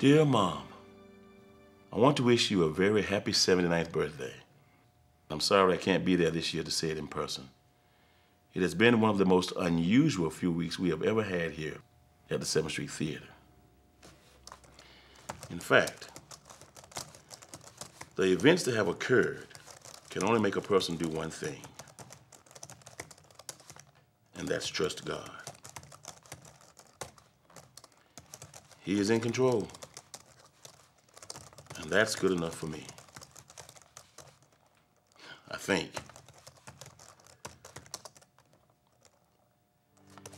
Dear Mom, I want to wish you a very happy 79th birthday. I'm sorry I can't be there this year to say it in person. It has been one of the most unusual few weeks we have ever had here at the 7th Street Theater. In fact, the events that have occurred can only make a person do one thing, and that's trust God. He is in control, that's good enough for me. I think.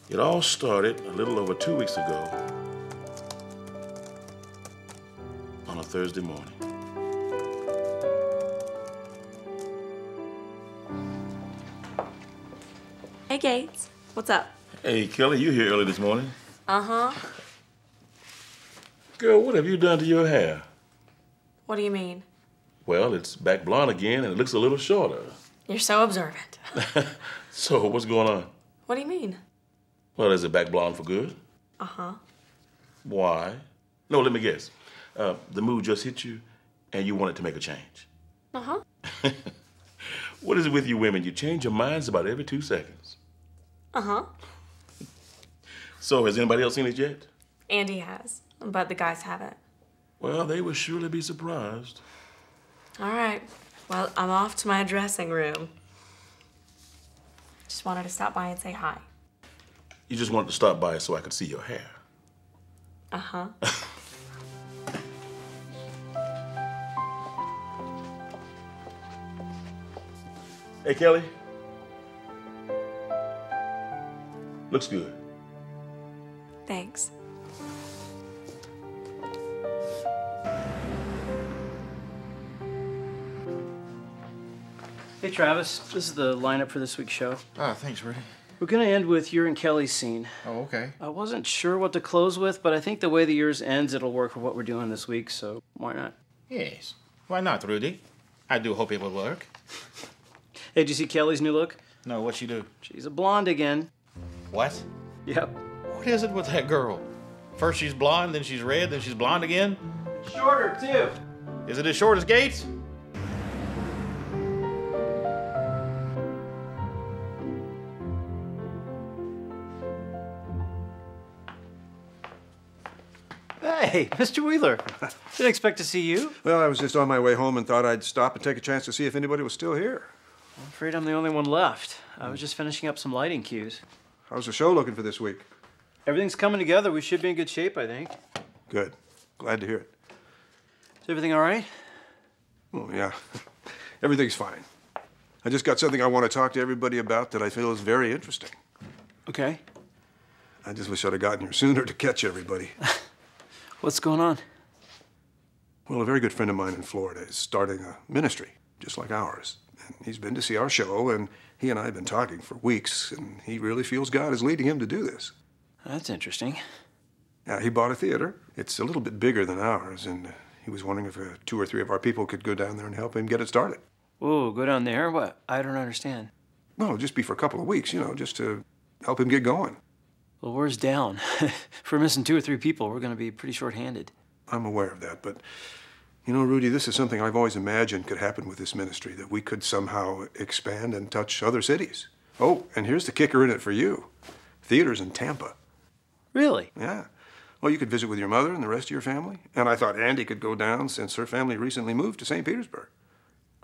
It all started a little over two weeks ago on a Thursday morning. Hey, Gates. What's up? Hey, Kelly, you here early this morning? Uh huh. Girl, what have you done to your hair? What do you mean? Well, it's back blonde again and it looks a little shorter. You're so observant. So, what's going on? What do you mean? Well, is it back blonde for good? Uh huh. Why? No, let me guess. Uh, the mood just hit you and you wanted to make a change. Uh huh. What is it with you women? You change your minds about every two seconds. Uh huh. So, has anybody else seen it yet? Andy has, but the guys haven't. Well, they will surely be surprised. All right. Well, I'm off to my dressing room. Just wanted to stop by and say hi. You just wanted to stop by so I could see your hair. Uh huh. Hey, Kelly. Looks good. Thanks. Travis, this is the lineup for this week's show. Ah, thanks, Rudy. We're gonna end with your and Kelly's scene. Oh, okay. I wasn't sure what to close with, but I think the way the yours ends, it'll work for what we're doing this week, so why not? Yes. Why not, Rudy? I do hope it will work. Hey, did you see Kelly's new look? No, what you do? She's a blonde again. What? Yep. What is it with that girl? First she's blonde, then she's red, then she's blonde again? Shorter, too. Is it as short as Gates? Hey, Mr. Wheeler. Didn't expect to see you. Well, I was just on my way home and thought I'd stop and take a chance to see if anybody was still here. I'm afraid I'm the only one left. I was just finishing up some lighting cues. How's the show looking for this week? Everything's coming together. We should be in good shape, I think. Good. Glad to hear it. Is everything all right? Well, yeah. Everything's fine. I just got something I want to talk to everybody about that I feel is very interesting. Okay. I just wish I'd have gotten here sooner to catch everybody. What's going on? Well, a very good friend of mine in Florida is starting a ministry, just like ours. And he's been to see our show, and he and I have been talking for weeks, and he really feels God is leading him to do this. That's interesting. Yeah, he bought a theater. It's a little bit bigger than ours, and he was wondering if uh, two or three of our people could go down there and help him get it started. Whoa, go down there? What? I don't understand. Well, just be for a couple of weeks, you know, just to help him get going. Well, where's down? if we're missing two or three people, we're going to be pretty short-handed. I'm aware of that, but you know, Rudy, this is something I've always imagined could happen with this ministry that we could somehow expand and touch other cities. Oh, and here's the kicker in it for you theaters in Tampa. Really? Yeah. Well, you could visit with your mother and the rest of your family. And I thought Andy could go down since her family recently moved to St. Petersburg.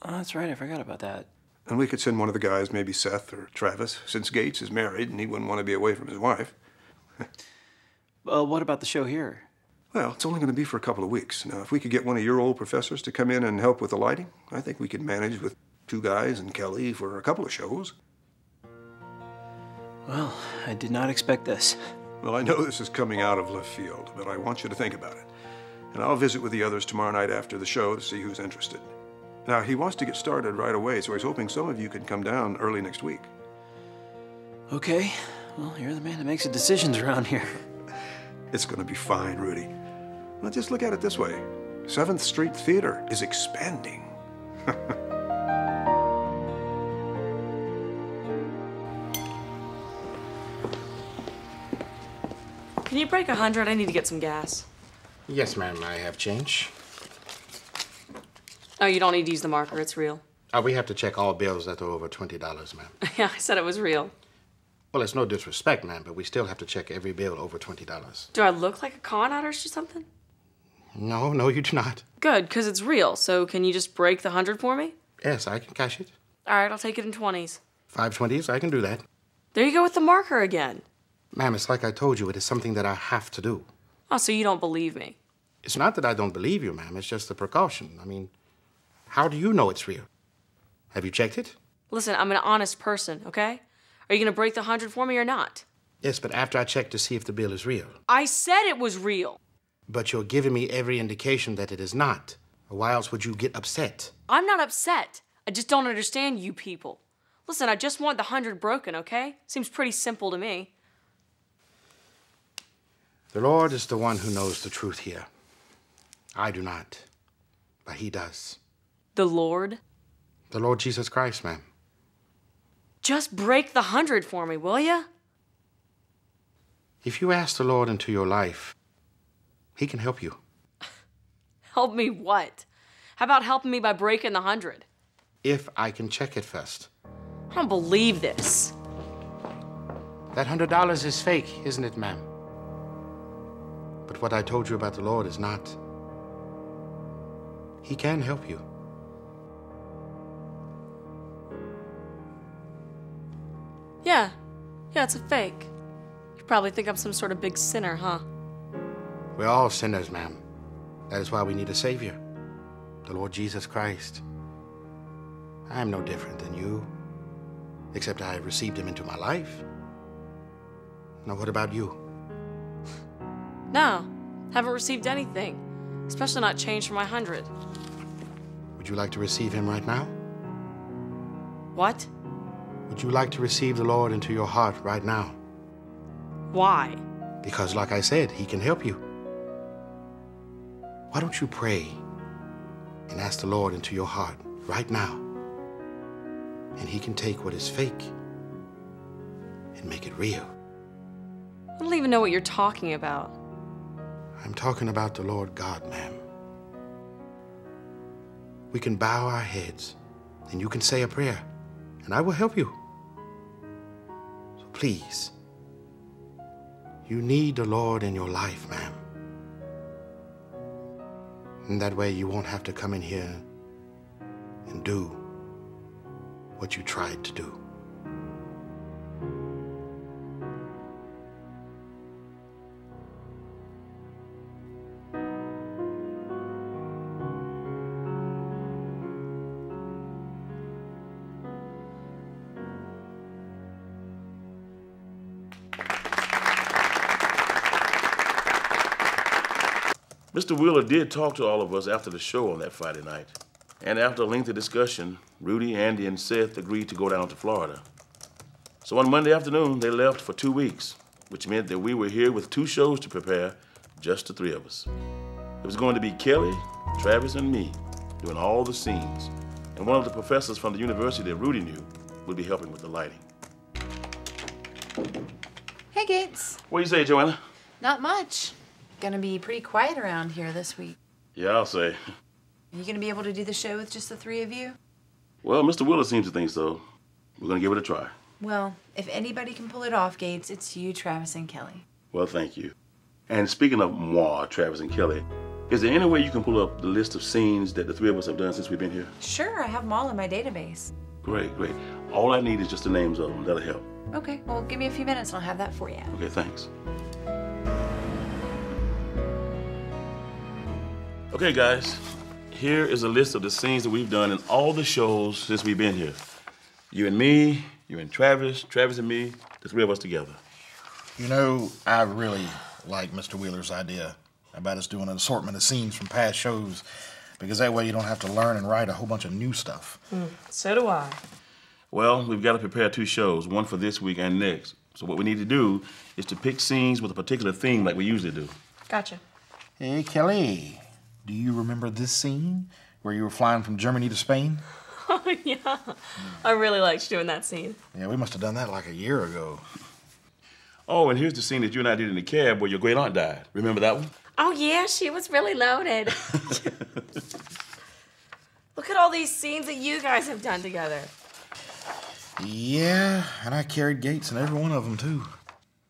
Oh, that's right. I forgot about that. And we could send one of the guys, maybe Seth or Travis, since Gates is married and he wouldn't want to be away from his wife. Well, what about the show here? Well, it's only going to be for a couple of weeks. Now, if we could get one of your old professors to come in and help with the lighting, I think we could manage with two guys and Kelly for a couple of shows. Well, I did not expect this. Well, I know this is coming out of left field, but I want you to think about it. And I'll visit with the others tomorrow night after the show to see who's interested. Now, he wants to get started right away, so he's hoping some of you could come down early next week. Okay. Well, you're the man that makes the decisions around here. It's going to be fine, Rudy. Well, just look at it this way 7th Street Theater is expanding. Can you break a hundred? I need to get some gas. Yes, ma'am, I have change. Oh, you don't need to use the marker. It's real. Uh, we have to check all bills that are over $20, ma'am. yeah, I said it was real. Well, it's no disrespect, ma'am, but we still have to check every bill over $20. Do I look like a con artist or something? No, no, you do not. Good, because it's real. So can you just break the hundred for me? Yes, I can cash it. All right, I'll take it in 20s. Five twenties, I can do that. There you go with the marker again. Ma'am, it's like I told you, it is something that I have to do. Oh, so you don't believe me? It's not that I don't believe you, ma'am, it's just a precaution. I mean, how do you know it's real? Have you checked it? Listen, I'm an honest person, okay? Are you gonna break the hundred for me or not? Yes, but after I check to see if the bill is real. I said it was real. But you're giving me every indication that it is not. Why else would you get upset? I'm not upset. I just don't understand you people. Listen, I just want the hundred broken, okay? Seems pretty simple to me. The Lord is the one who knows the truth here. I do not, but He does. The Lord? The Lord Jesus Christ, ma'am. Just break the hundred for me, will you? If you ask the Lord into your life, He can help you. Help me what? How about helping me by breaking the hundred? If I can check it first. I don't believe this. That hundred dollars is fake, isn't it, ma'am? But what I told you about the Lord is not. He can help you. Yeah. Yeah, it's a fake. You probably think I'm some sort of big sinner, huh? We're all sinners, ma'am. That is why we need a Savior, the Lord Jesus Christ. I am no different than you, except I have received Him into my life. Now, what about you? No. Haven't received anything. Especially not change for my hundred. Would you like to receive Him right now? What? Would you like to receive the Lord into your heart right now? Why? Because, like I said, He can help you. Why don't you pray and ask the Lord into your heart right now? And He can take what is fake and make it real. I don't even know what you're talking about. I'm talking about the Lord God, ma'am. We can bow our heads and you can say a prayer, and I will help you. Please, you need the Lord in your life, ma'am. And that way you won't have to come in here and do what you tried to do. Mr. Wheeler did talk to all of us after the show on that Friday night. And after a lengthy discussion, Rudy, Andy, and Seth agreed to go down to Florida. So on Monday afternoon, they left for two weeks, which meant that we were here with two shows to prepare, just the three of us. It was going to be Kelly, Travis, and me doing all the scenes. And one of the professors from the university that Rudy knew would be helping with the lighting. Hey, Gates. What do you say, Joanna? Not much. Gonna be pretty quiet around here this week. Yeah, I'll say. Are you gonna be able to do the show with just the three of you? Well, Mr. Wheeler seems to think so. We're gonna give it a try. Well, if anybody can pull it off, Gates, it's you, Travis, and Kelly. Well, thank you. And speaking of moi, Travis and Kelly, is there any way you can pull up the list of scenes that the three of us have done since we've been here? Sure, I have them all in my database. Great, great. All I need is just the names of them. That'll help. Okay, well, give me a few minutes and I'll have that for you. Okay, thanks. Okay, guys. Here is a list of the scenes that we've done in all the shows since we've been here. You and me, you and Travis, Travis and me, the three of us together. You know, I really like Mr. Wheeler's idea about us doing an assortment of scenes from past shows because that way you don't have to learn and write a whole bunch of new stuff. Hmm, so do I. Well, we've got to prepare two shows, one for this week and next. So what we need to do is to pick scenes with a particular theme like we usually do. Gotcha. Hey, Kelly, do you remember this scene where you were flying from Germany to Spain? Oh, yeah. I really liked doing that scene. Yeah, we must have done that like a year ago. Oh, and here's the scene that you and I did in the cab where your great aunt died. Remember that one? Oh, yeah, she was really loaded. Look at all these scenes that you guys have done together. Yeah, and I carried Gates in every one of them, too.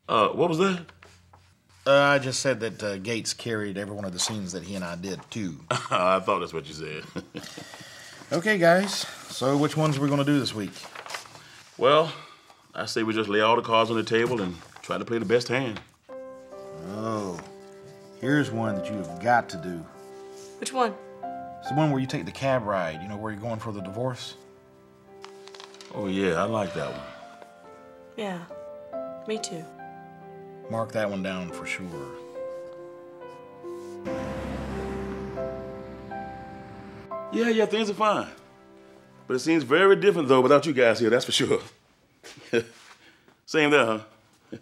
Uh, what was that? Uh, I just said that uh, Gates carried every one of the scenes that he and I did, too. I thought that's what you said. okay, guys. So, which ones are we going to do this week? well, I say we just lay all the cards on the table and try to play the best hand. Oh, here's one that you have got to do. Which one? It's the one where you take the cab ride, you know, where you're going for the divorce. Oh, yeah, I like that one. Yeah, me too. Mark that one down for sure. Yeah, yeah, things are fine. But it seems very different, though, without you guys here, that's for sure. Same there, huh?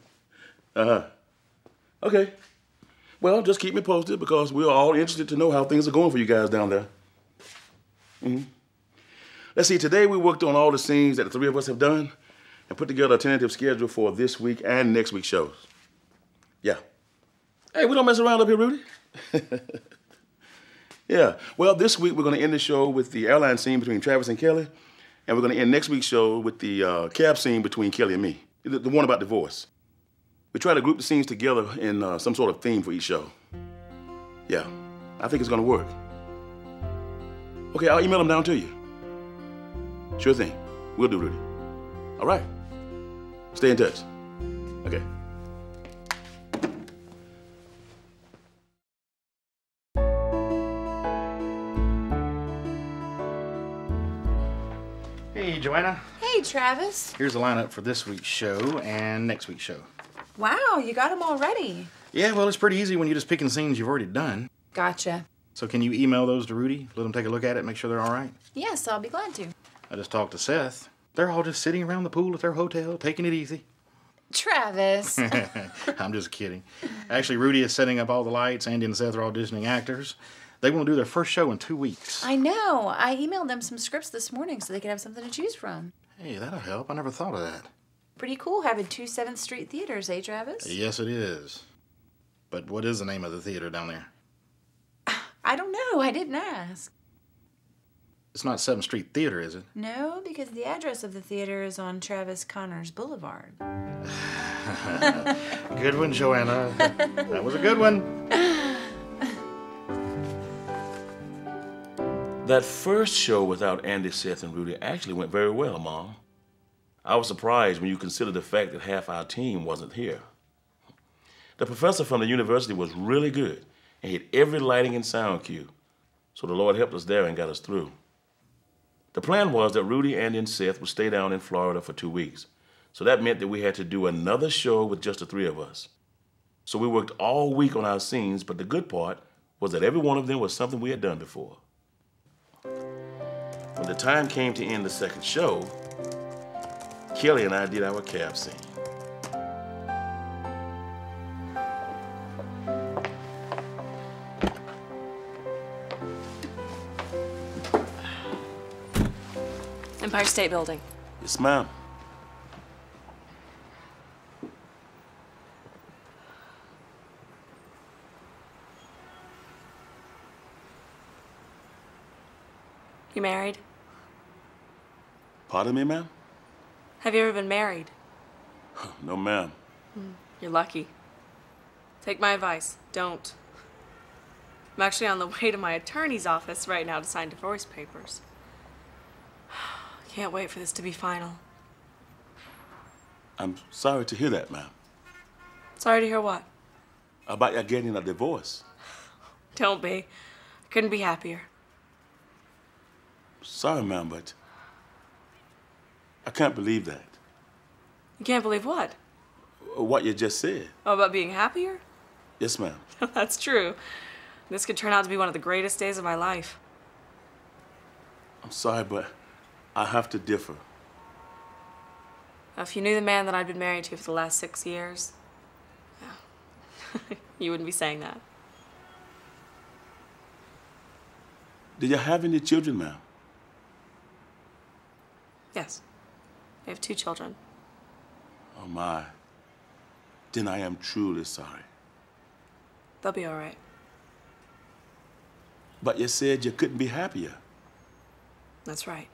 Uh huh. Okay. Well, just keep me posted because we're all interested to know how things are going for you guys down there. hmm Let's see, today we worked on all the scenes that the three of us have done and put together a tentative schedule for this week and next week's shows. Yeah. Hey, we don't mess around up here, Rudy. Yeah. Well, this week we're going to end the show with the airline scene between Travis and Kelly, and we're going to end next week's show with the uh, cab scene between Kelly and me, the, the one about divorce. We try to group the scenes together in uh, some sort of theme for each show. Yeah, I think it's going to work. Okay, I'll email them down to you. Sure thing. We'll do, Rudy. All right. Stay in touch. Okay. Joanna. Hey, Travis. Here's the lineup for this week's show and next week's show. Wow, you got them already. Yeah, well, it's pretty easy when you're just picking scenes you've already done. Gotcha. So can you email those to Rudy? Let him take a look at it, make sure they're all right. Yes, I'll be glad to. I just talked to Seth. They're all just sitting around the pool at their hotel, taking it easy. Travis. I'm just kidding. Actually, Rudy is setting up all the lights. Andy and Seth are auditioning actors. They want to do their first show in two weeks. I know. I emailed them some scripts this morning so they could have something to choose from. Hey, that'll help. I never thought of that. Pretty cool having two 7th Street theaters, eh, Travis? Yes, it is. But what is the name of the theater down there? I don't know. I didn't ask. It's not 7th Street Theater, is it? No, because the address of the theater is on Travis Connors Boulevard. Good one, Joanna. that was a good one. That first show without Andy, Seth, and Rudy actually went very well, Mom. I was surprised when you consider the fact that half our team wasn't here. The professor from the university was really good and hit every lighting and sound cue, so the Lord helped us there and got us through. The plan was that Rudy, Andy, and Seth would stay down in Florida for two weeks, so that meant that we had to do another show with just the three of us. So we worked all week on our scenes, but the good part was that every one of them was something we had done before. When the time came to end the second show, Kelly and I did our cab scene. Empire State Building. Yes, ma'am. You married? Pardon me, ma'am? Have you ever been married? No, ma'am. Hmm, you're lucky. Take my advice. Don't. I'm actually on the way to my attorney's office right now to sign divorce papers. Can't wait for this to be final. I'm sorry to hear that, ma'am. Sorry to hear what. About you getting a divorce. Don't be. I couldn't be happier. Sorry, ma'am, but I can't believe that. You can't believe what? What you just said. Oh, about being happier? Yes, ma'am. That's true. This could turn out to be one of the greatest days of my life. I'm sorry, but I have to differ. If you knew the man that I'd been married to for the last six years, yeah. you wouldn't be saying that. Did you have any children, ma'am? Yes. We have two children. Oh, my. Then I am truly sorry. They'll be all right. But you said you couldn't be happier. That's right.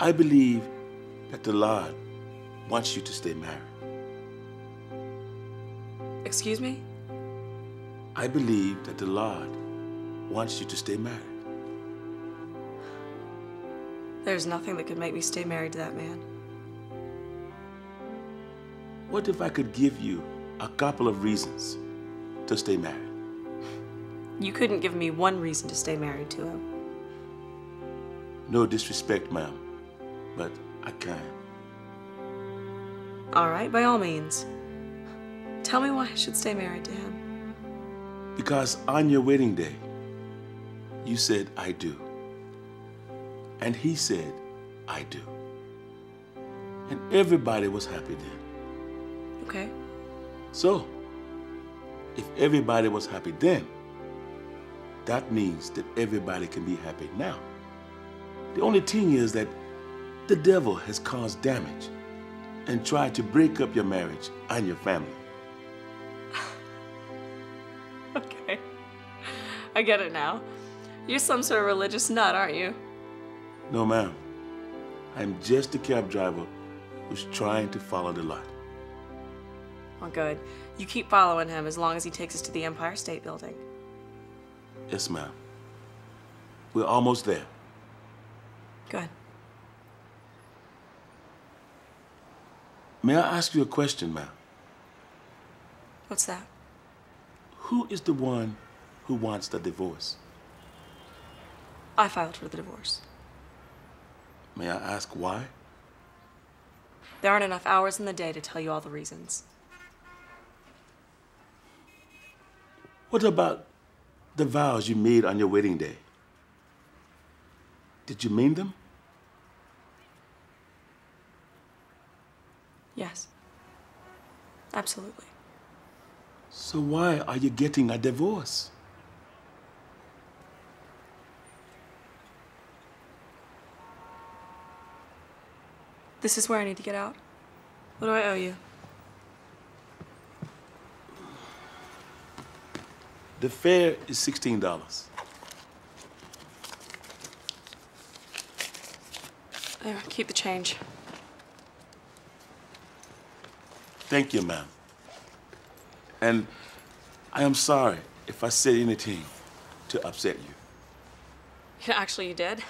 I believe that the Lord wants you to stay married. Excuse me? I believe that the Lord wants you to stay married. There's nothing that could make me stay married to that man. What if I could give you a couple of reasons to stay married? You couldn't give me one reason to stay married to him. No disrespect, ma'am, but I can. All right, by all means. Tell me why I should stay married to him. Because on your wedding day, you said, I do. And he said, I do. And everybody was happy then. Okay. So, if everybody was happy then, that means that everybody can be happy now. The only thing is that the devil has caused damage and tried to break up your marriage and your family. Okay. I get it now. You're some sort of religious nut, aren't you? No, ma'am. I'm just a cab driver who's trying to follow the light. Well, good. You keep following him as long as he takes us to the Empire State Building. Yes, ma'am. We're almost there. Good. May I ask you a question, ma'am? What's that? Who is the one who wants the divorce? I filed for the divorce. May I ask why? There aren't enough hours in the day to tell you all the reasons. What about the vows you made on your wedding day? Did you mean them? Yes. Absolutely. So why are you getting a divorce? This is where I need to get out. What do I owe you? The fare is $16. There, keep the change. Thank you, ma'am. And I am sorry if I said anything to upset you. Yeah, actually, you did.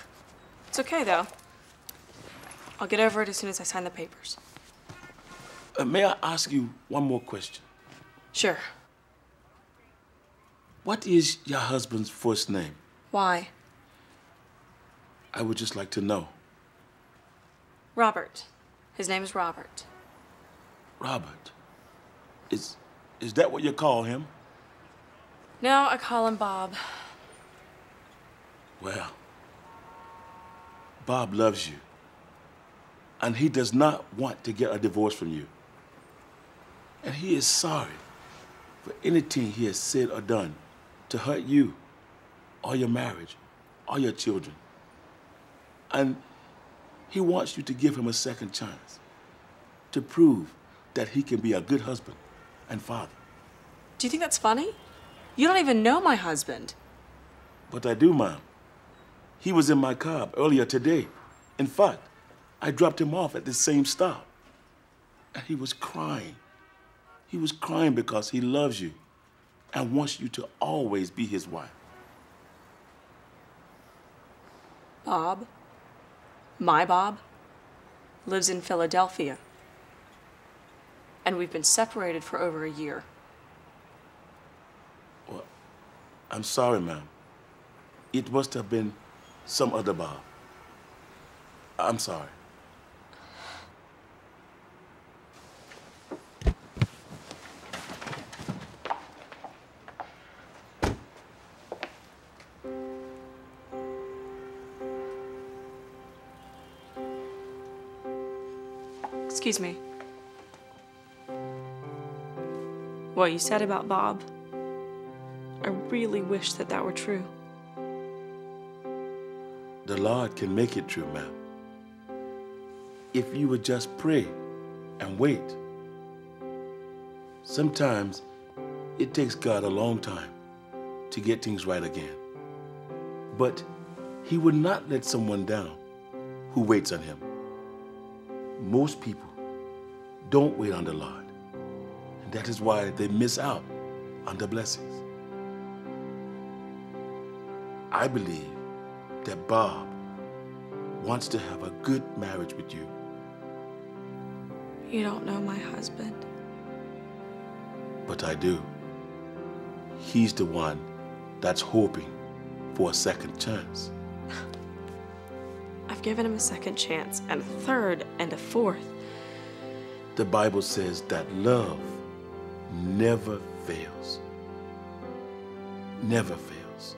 It's okay, though. I'll get over it as soon as I sign the papers. Uh, may I ask you one more question? Sure. What is your husband's first name? Why? I would just like to know. Robert. His name is Robert. Robert. Is is that what you call him? No, I call him Bob. Well, Bob loves you. And he does not want to get a divorce from you. And he is sorry for anything he has said or done to hurt you, or your marriage, or your children. And he wants you to give him a second chance to prove that he can be a good husband and father. Do you think that's funny? You don't even know my husband. But I do, Mom. He was in my car earlier today. In fact, I dropped him off at the same stop. And he was crying. He was crying because he loves you and wants you to always be his wife. Bob, my Bob, lives in Philadelphia. And we've been separated for over a year. Well, I'm sorry, ma'am. It must have been some other Bob. I'm sorry. Excuse me. What you said about Bob, I really wish that that were true. The Lord can make it true, ma'am. If you would just pray and wait. Sometimes It takes God a long time to get things right again. But He would not let someone down who waits on Him. Most people don't wait on the Lord, and that is why they miss out on the blessings. I believe that Bob wants to have a good marriage with you. You don't know my husband. But I do. He's the one that's hoping for a second chance. I've given him a second chance, and a third, and a fourth. The Bible says that love never fails. Never fails.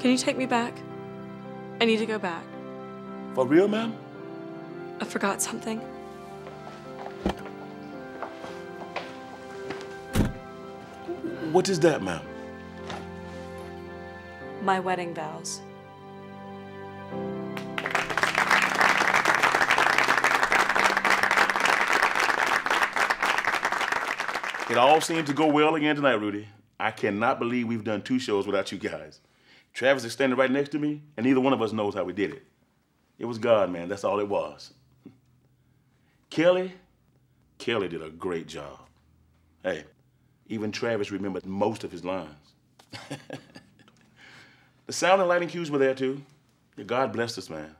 Can you take me back? I need to go back. For real, ma'am? I forgot something. What is that, ma'am? My wedding vows. It all seemed to go well again tonight, Rudy. I cannot believe we've done two shows without you guys. Travis is standing right next to me, and neither one of us knows how we did it. It was God, man. That's all it was. Kelly, Kelly did a great job. Hey, even Travis remembered most of his lines. the sound and lighting cues were there too. Yeah, God blessed us, man.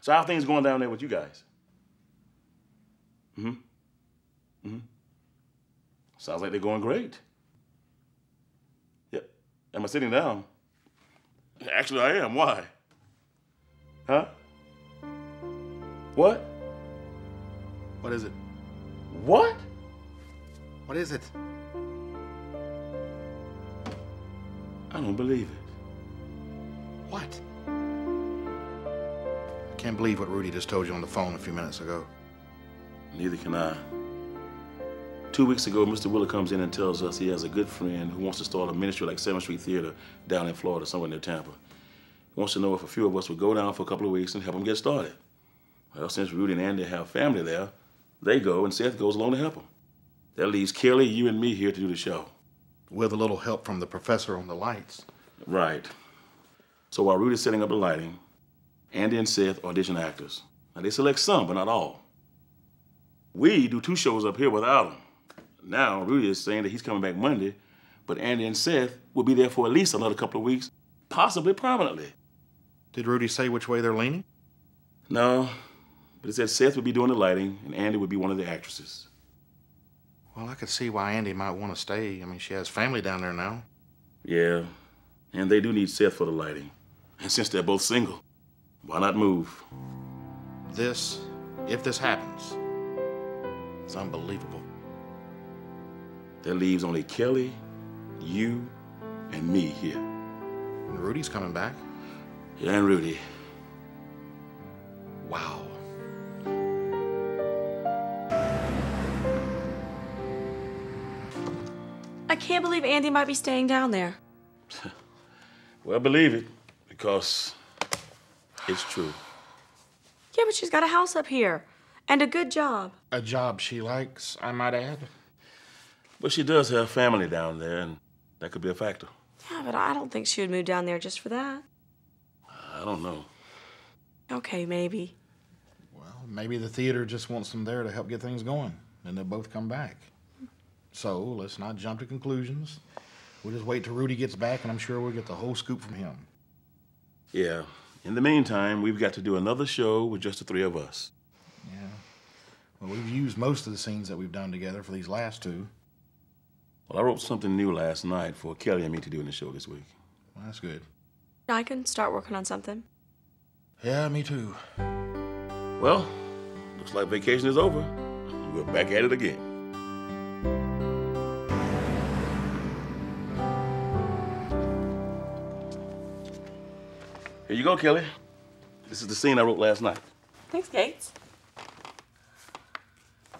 So how are things going down there with you guys? Mm-hmm. Mm-hmm. Sounds like they're going great. Yep. Am I sitting down? Actually, I am. Why? Huh? What? What is it? What? What is it? I don't believe it. What? I can't believe what Rudy just told you on the phone a few minutes ago. Neither can I. Two weeks ago, Mr. Wheeler comes in and tells us he has a good friend who wants to start a ministry like 7th Street Theater down in Florida, somewhere near Tampa. He wants to know if a few of us would go down for a couple of weeks and help him get started. Well, since Rudy and Andy have family there, they go and Seth goes along to help them. That leaves Kelly, you, and me here to do the show. With a little help from the professor on the lights. Right. So while Rudy's setting up the lighting, Andy and Seth audition actors. Now they select some, but not all. We do two shows up here without them. Now Rudy is saying that he's coming back Monday, but Andy and Seth will be there for at least another couple of weeks, possibly permanently. Did Rudy say which way they're leaning? No, but he said Seth would be doing the lighting and Andy would be one of the actresses. Well, I could see why Andy might want to stay. I mean, she has family down there now. Yeah, and they do need Seth for the lighting. And since they're both single, why not move? This, if this happens, it's unbelievable. That leaves only Kelly, you, and me here. And Rudy's coming back. Yeah, and Rudy. Wow. I can't believe Andy might be staying down there. Well, believe it, because it's true. Yeah, but she's got a house up here and a good job. A job she likes, I might add. But she does have family down there, and that could be a factor. Yeah, but I don't think she would move down there just for that. I don't know. Okay, maybe. Well, maybe the theater just wants them there to help get things going, and they'll both come back. So let's not jump to conclusions. We'll just wait till Rudy gets back, and I'm sure we'll get the whole scoop from him. Yeah. In the meantime, we've got to do another show with just the three of us. Yeah. Well, we've used most of the scenes that we've done together for these last two. Well, I wrote something new last night for Kelly and me to do in the show this week. Well, that's good. I can start working on something. Yeah, me too. Well, looks like vacation is over. We're back at it again. Go, Kelly. This is the scene I wrote last night. Thanks, Gates.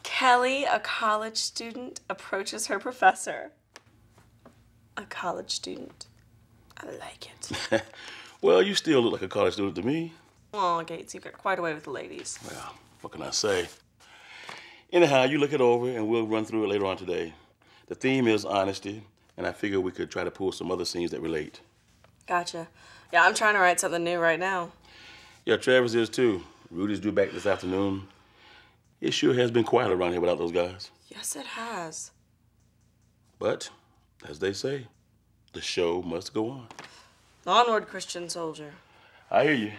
Kelly, a college student, approaches her professor. A college student. I like it. Well, you still look like a college student to me. Oh, Gates, you've got quite a way with the ladies. Well, what can I say? Anyhow, you look it over and we'll run through it later on today. The theme is honesty, and I figure we could try to pull some other scenes that relate. Gotcha. Yeah, I'm trying to write something new right now. Yeah, Travis is too. Rudy's due back this afternoon. It sure has been quiet around here without those guys. Yes, it has. But, as they say, the show must go on. Onward, Christian soldier. I hear you.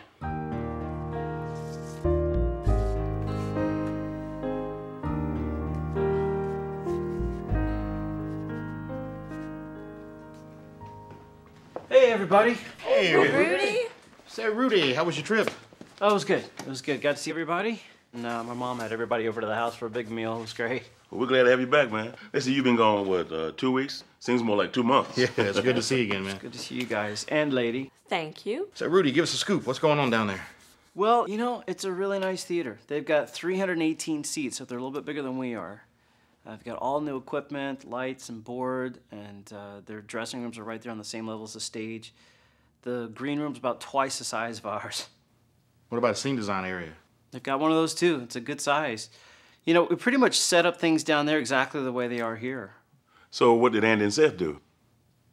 Everybody. Hey, Rudy? Say, Rudy, how was your trip? Oh, it was good. It was good. Got to see everybody. And uh, my mom had everybody over to the house for a big meal. It was great. Well, we're glad to have you back, man. Listen, you've been gone, what, uh, two weeks? Seems more like two months. Yeah, it's good to see you again, man. Good to see you guys and lady. Thank you. Say, Rudy, give us a scoop. What's going on down there? Well, you know, it's a really nice theater. They've got 318 seats, so they're a little bit bigger than we are. Uh, they've got all new equipment, lights and board, and uh, their dressing rooms are right there on the same level as the stage. The green room's about twice the size of ours. What about a scene design area? They've got one of those too. It's a good size. You know, we pretty much set up things down there exactly the way they are here. So, what did Andy and Seth do?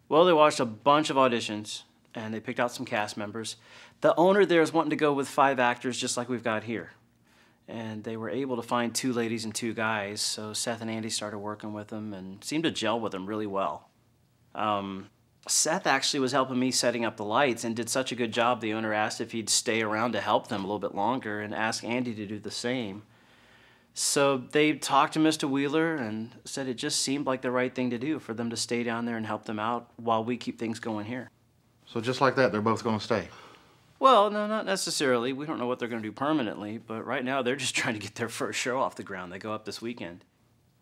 Well, they watched a bunch of auditions and they picked out some cast members. The owner there is wanting to go with five actors just like we've got here. And they were able to find two ladies and two guys, so Seth and Andy started working with them and seemed to gel with them really well. Um, Seth actually was helping me setting up the lights and did such a good job, the owner asked if he'd stay around to help them a little bit longer and asked Andy to do the same. So they talked to Mr. Wheeler and said it just seemed like the right thing to do for them to stay down there and help them out while we keep things going here. So just like that, they're both going to stay. Well, no, not necessarily. We don't know what they're going to do permanently, but right now they're just trying to get their first show off the ground. They go up this weekend.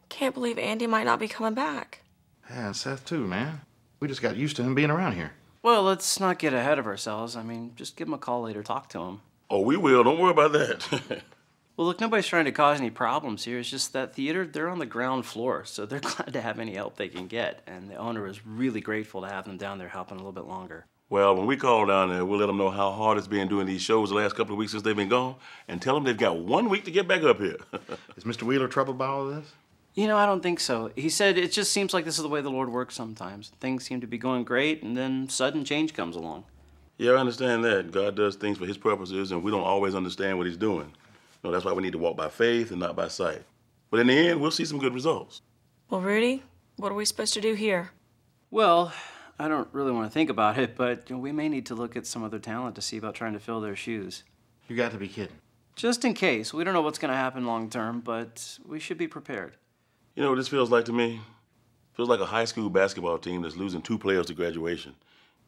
Can't believe Andy might not be coming back. Yeah, and Seth too, man. We just got used to him being around here. Well, let's not get ahead of ourselves. I mean, just give him a call later, talk to him. Oh, we will. Don't worry about that. Well, look, nobody's trying to cause any problems here. It's just that theater, they're on the ground floor, so they're glad to have any help they can get. And the owner is really grateful to have them down there helping a little bit longer. Well, when we call down there, we'll let them know how hard it's been doing these shows the last couple of weeks since they've been gone, and tell them they've got one week to get back up here. Is Mr. Wheeler troubled by all of this? You know, I don't think so. He said it just seems like this is the way the Lord works sometimes. Things seem to be going great, and then sudden change comes along. yeah, I understand that. God does things for His purposes, and we don't always understand what He's doing. No, that's why we need to walk by faith and not by sight. But in the end, we'll see some good results. Well, Rudy, what are we supposed to do here? Well, I don't really want to think about it, but you know, we may need to look at some other talent to see about trying to fill their shoes. You got to be kidding. Just in case. We don't know what's going to happen long term, but we should be prepared. You know what this feels like to me? feels like a high school basketball team that's losing two players to graduation.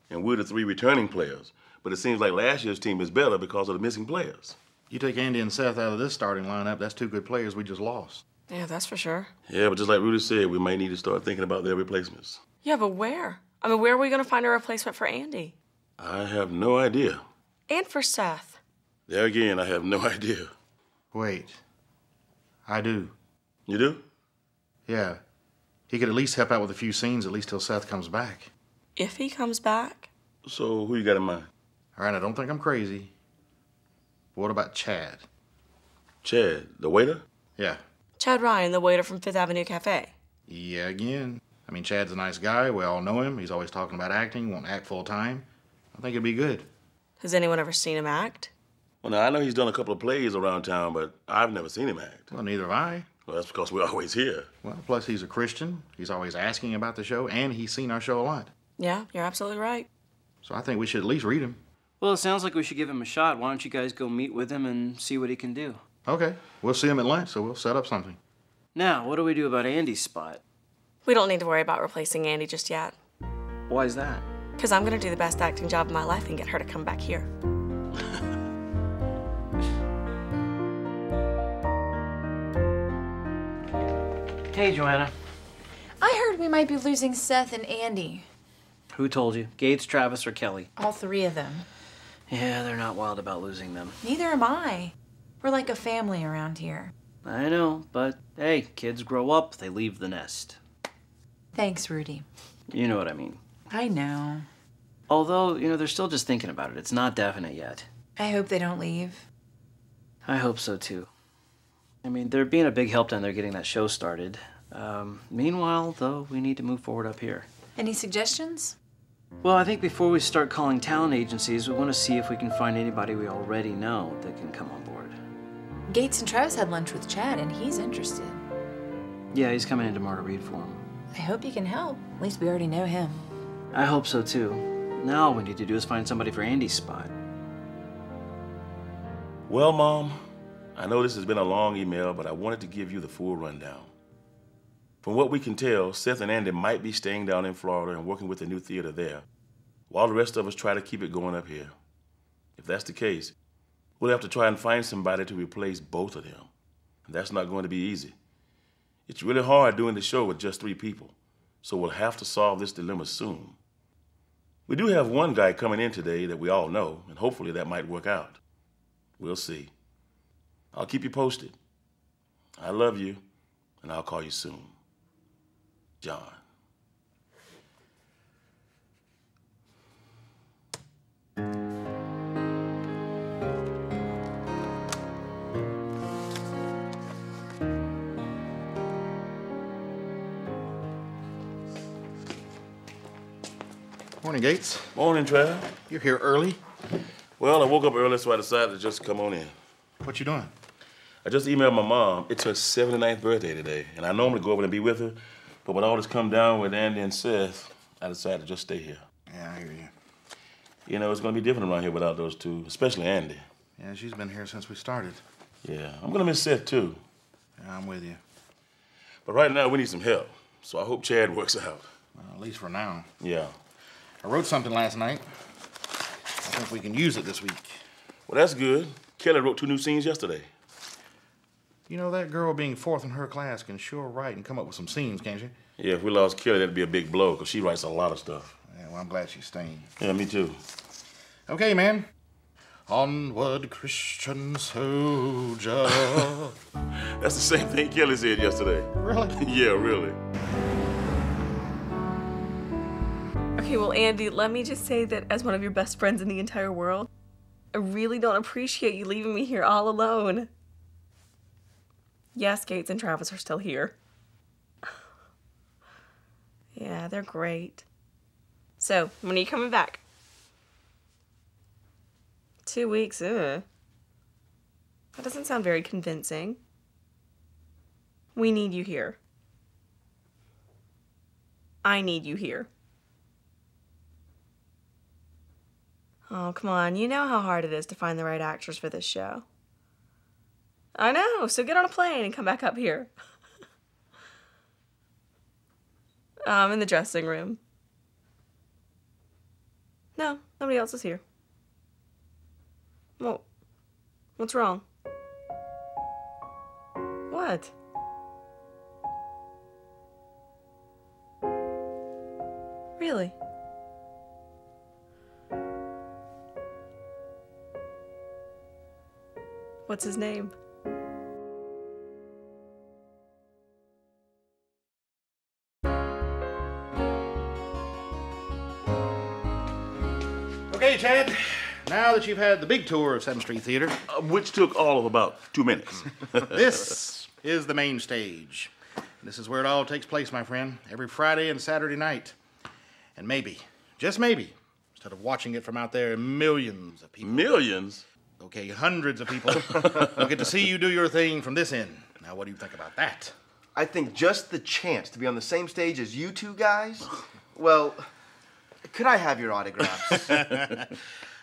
And we're the three returning players. But it seems like last year's team is better because of the missing players. You take Andy and Seth out of this starting lineup, that's two good players we just lost. Yeah, that's for sure. Yeah, but just like Rudy said, we might need to start thinking about their replacements. Yeah, but where? I mean, where are we going to find a replacement for Andy? I have no idea. And for Seth? There again, I have no idea. Wait. I do. You do? Yeah. He could at least help out with a few scenes, at least till Seth comes back. If he comes back? So who you got in mind? All right, I don't think I'm crazy. What about Chad? Chad, the waiter? Yeah. Chad Ryan, the waiter from Fifth Avenue Cafe. Yeah, again. I mean, Chad's a nice guy. We all know him. He's always talking about acting, won't act full time. I think it'd be good. Has anyone ever seen him act? Well, now I know he's done a couple of plays around town, but I've never seen him act. Well, neither have I. Well, that's because we're always here. Well, plus he's a Christian. He's always asking about the show, and he's seen our show a lot. Yeah, you're absolutely right. So I think we should at least read him. Well, it sounds like we should give him a shot. Why don't you guys go meet with him and see what he can do? Okay. We'll see him at lunch, so we'll set up something. Now, what do we do about Andy's spot? We don't need to worry about replacing Andy just yet. Why is that? Because I'm going to do the best acting job of my life and get her to come back here. Hey, Joanna. I heard we might be losing Seth and Andy. Who told you? Gates, Travis, or Kelly? All three of them. Yeah, they're not wild about losing them. Neither am I. We're like a family around here. I know, but hey, kids grow up, they leave the nest. Thanks, Rudy. You know what I mean. I know. Although, you know, they're still just thinking about it. It's not definite yet. I hope they don't leave. I hope so too. I mean, they're being a big help down there getting that show started. Um, meanwhile, though, we need to move forward up here. Any suggestions? Well, I think before we start calling talent agencies, we want to see if we can find anybody we already know that can come on board. Gates and Travis had lunch with Chad, and he's interested. Yeah, he's coming in tomorrow to read for him. I hope you can help. At least we already know him. I hope so too. Now all we need to do is find somebody for Andy's spot. Well, Mom, I know this has been a long email, but I wanted to give you the full rundown. From what we can tell, Seth and Andy might be staying down in Florida and working with the new theater there, while the rest of us try to keep it going up here. If that's the case, we'll have to try and find somebody to replace both of them. And that's not going to be easy. It's really hard doing the show with just three people, so we'll have to solve this dilemma soon. We do have one guy coming in today that we all know, and hopefully that might work out. We'll see. I'll keep you posted. I love you, and I'll call you soon. John. Morning, Gates. Morning, Trav. You're here early. Well, I woke up early, so I decided to just come on in. What you doing? I just emailed my mom. It's her 79th birthday today, and I normally go over and be with her, but with all this come down with Andy and Seth, I decided to just stay here. Yeah, I hear you. You know, it's gonna be different around here without those two, especially Andy. Yeah, she's been here since we started. Yeah, I'm gonna miss Seth too. Yeah, I'm with you. But right now, we need some help, so I hope Chad works out. Well, at least for now. Yeah. I wrote something last night. I think we can use it this week. Well, that's good. Kelly wrote two new scenes yesterday. You know, that girl being fourth in her class can sure write and come up with some scenes, can't she? Yeah, if we lost Kelly, that'd be a big blow, because she writes a lot of stuff. Yeah, well, I'm glad she's staying. Yeah, me too. Okay, man. Onward, Christian soldier. That's the same thing Kelly said yesterday. really? yeah, really. Okay, well, Andy, let me just say that as one of your best friends in the entire world, I really don't appreciate you leaving me here all alone. Yes, Gates and Travis are still here. Yeah, they're great. So, when are you coming back? Two weeks, ugh. That doesn't sound very convincing. We need you here. I need you here. Oh, come on. You know how hard it is to find the right actors for this show. I know, so get on a plane and come back up here. I'm um, in the dressing room. No, nobody else is here. Well, what's wrong? What? Really? What's his name? okay, Chad. Now that you've had the big tour of 7th Street Theater, Uh, which took all of about two minutes. this is the main stage. This is where it all takes place, my friend, every Friday and Saturday night. And maybe, just maybe, instead of watching it from out there, millions of people, Millions? Okay, hundreds of people, will get to see you do your thing from this end. Now, what do you think about that? I think just the chance to be on the same stage as you two guys. Well, could I have your autographs?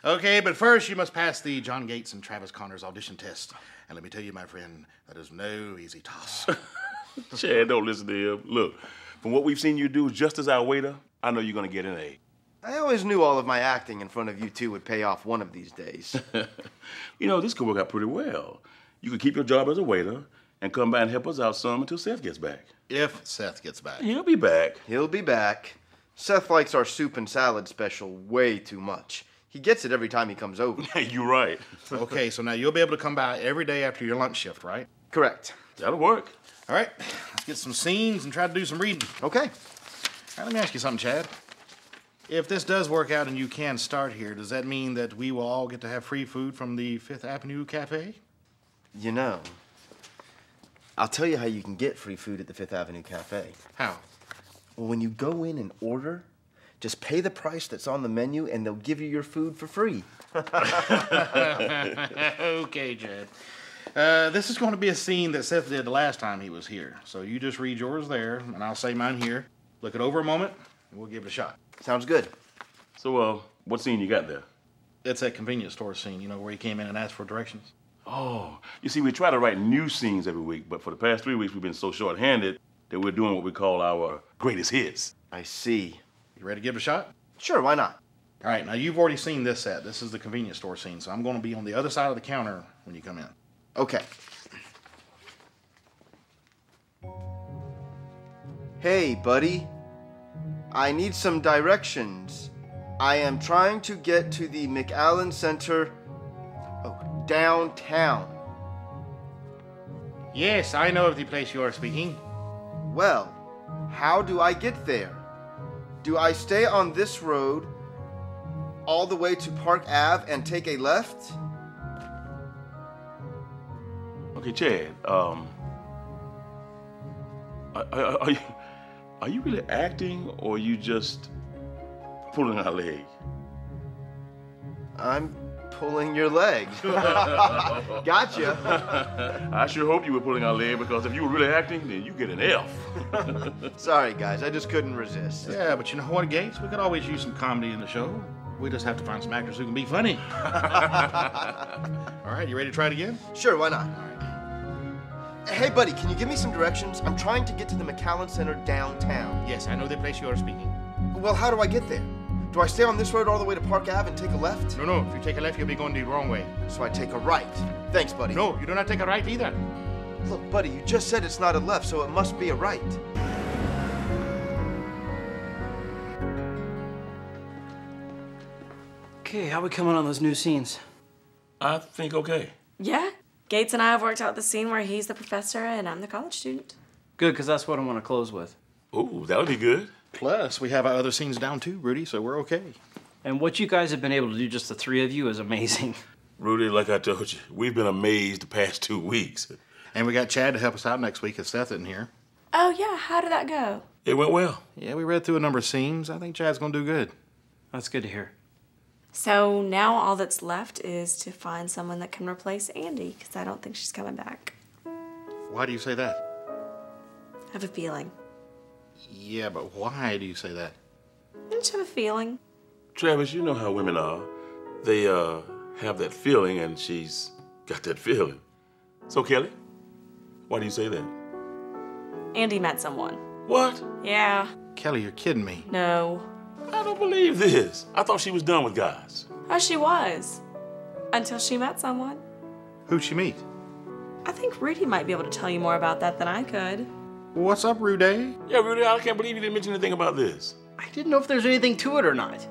Okay, but first you must pass the John Gates and Travis Connors audition test. And let me tell you, my friend, that is no easy task. Chad, don't listen to him. Look, from what we've seen you do just as our waiter, I know you're gonna get an A. I always knew all of my acting in front of you two would pay off one of these days. You know, this could work out pretty well. You could keep your job as a waiter and come by and help us out some until Seth gets back. if Seth gets back. He'll be back. He'll be back. Seth likes our soup and salad special way too much. He gets it every time he comes over. you're right. Okay, so now you'll be able to come by every day after your lunch shift, right? Correct. That'll work. All right, let's get some scenes and try to do some reading. Okay. All right, let me ask you something, Chad. If this does work out and you can start here, does that mean that we will all get to have free food from the Fifth Avenue Cafe? You know, I'll tell you how you can get free food at the Fifth Avenue Cafe. How? Well, when you go in and order, just pay the price that's on the menu and they'll give you your food for free. okay, Jed. Uh, this is going to be a scene that Seth did the last time he was here. So you just read yours there, and I'll say mine here. Look it over a moment, and we'll give it a shot. Sounds good. So, uh, what scene you got there? It's that convenience store scene, you know, where he came in and asked for directions. Oh, you see, we try to write new scenes every week, but for the past three weeks, we've been so short-handed that we're doing what we call our greatest hits. I see. You ready to give it a shot? Sure, why not? All right, now you've already seen this set. This is the convenience store scene, so I'm going to be on the other side of the counter when you come in. Okay. Hey, buddy. I need some directions. I am trying to get to the McAllen Center oh, downtown. Yes, I know of the place you are speaking. Well, how do I get there? Do I stay on this road all the way to Park Ave and take a left? Okay, Chad. Um, are, are, are you are you really acting, or are you just pulling our leg? I'm pulling your leg. gotcha. I sure hope you were pulling our leg because if you were really acting, then you get an F. Sorry, guys. I just couldn't resist. Yeah, but you know what, Gates? We could always use some comedy in the show. We just have to find some actors who can be funny. All right, you ready to try it again? Sure, why not? Hey, buddy, can you give me some directions? I'm trying to get to the McAllen Center downtown. Yes, I know the place you are speaking. Well, how do I get there? Do I stay on this road all the way to Park Ave and take a left? No, no. If you take a left, you'll be going the wrong way. So I take a right. Thanks, buddy. No, you do not take a right either. Look, buddy, you just said it's not a left, so it must be a right. Okay, how we coming on those new scenes? I think okay. Yeah, Gates and I have worked out the scene where he's the professor and I'm the college student. Good, because that's what I want to close with. Ooh, that would be good. Plus, we have our other scenes down too, Rudy, so we're okay. And what you guys have been able to do, just the three of you, is amazing. Rudy, like I told you, we've been amazed the past two weeks. And we got Chad to help us out next week if Seth isn't here. Oh, yeah, how did that go? It went well. Yeah, we read through a number of scenes. I think Chad's gonna do good. That's good to hear. So now all that's left is to find someone that can replace Andy, because I don't think she's coming back. Why do you say that? I have a feeling. Yeah, but why do you say that? I just have a feeling. Travis, you know how women are. They uh have that feeling, and she's got that feeling. So, Kelly, why do you say that? Andy met someone. What? Yeah, Kelly, you're kidding me. no. I don't believe this. I thought she was done with guys. Oh, she was. Until she met someone. Who'd she meet? I think Rudy might be able to tell you more about that than I could. What's up, Rudy? Yeah, Rudy, I can't believe you didn't mention anything about this. I didn't know if there's anything to it or not.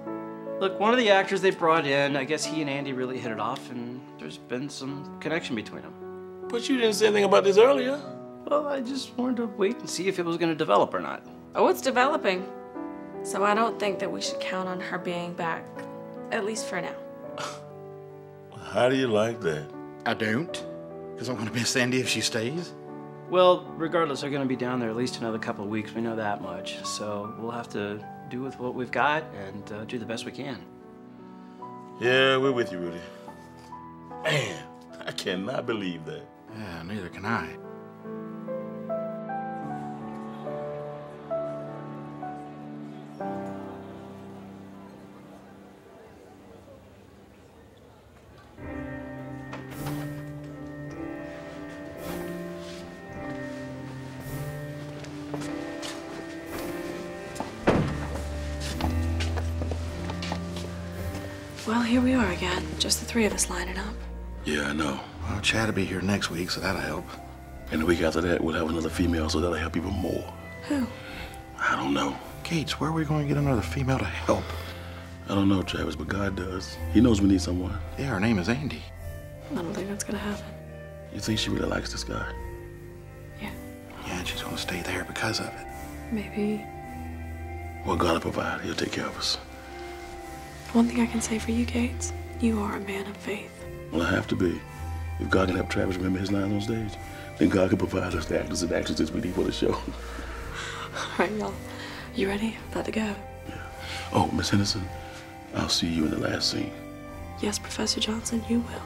Look, one of the actors they brought in, I guess he and Andy really hit it off, and there's been some connection between them. But you didn't say anything about this earlier. Well, I just wanted to wait and see if it was going to develop or not. Oh, it's developing. So I don't think that we should count on her being back, at least for now. How do you like that? I don't. Because I'm gonna miss Andy if she stays. Well, regardless, they're going to be down there at least another couple of weeks. We know that much. So we'll have to do with what we've got and uh, do the best we can. Yeah, we're with you, Rudy. Man, I cannot believe that. Yeah, neither can I. just the three of us lining up. Yeah, I know. Well, Chad will be here next week, so that'll help. And the week after that, we'll have another female, so that'll help even more. Who? I don't know. Gates, where are we going to get another female to help? I don't know, Travis, but God does. He knows we need someone. Yeah, her name is Andy. I don't think that's gonna happen. You think she really likes this guy? Yeah, Yeah, and she's gonna stay there because of it. maybe. Well, God will provide. He'll take care of us. One thing I can say for you, Gates, you are a man of faith. Well, I have to be. If God can help Travis remember his lines on stage, then God can provide us the actors and actresses we need for the show. All right, y'all. You ready? About to go. Yeah. Oh, Miss Henderson, I'll see you in the last scene. Yes, Professor Johnson, you will.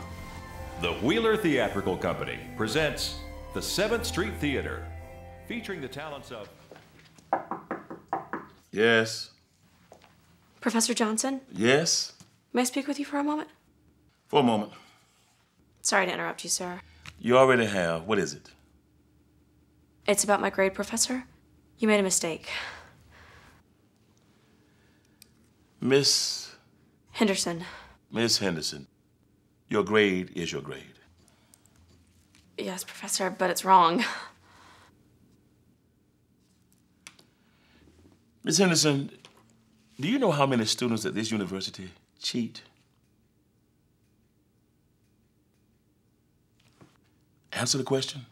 The Wheeler Theatrical Company presents the 7th Street Theater, featuring the talents of. Yes. Professor Johnson, Yes? May I speak with you for a moment? For a moment. Sorry to interrupt you, sir. You already have. What is it? It's about my grade, Professor. You made a mistake. Miss Henderson. Miss Henderson, your grade is your grade. Yes, Professor, but it's wrong. Miss Henderson, do you know how many students at this university cheat? Answer the question.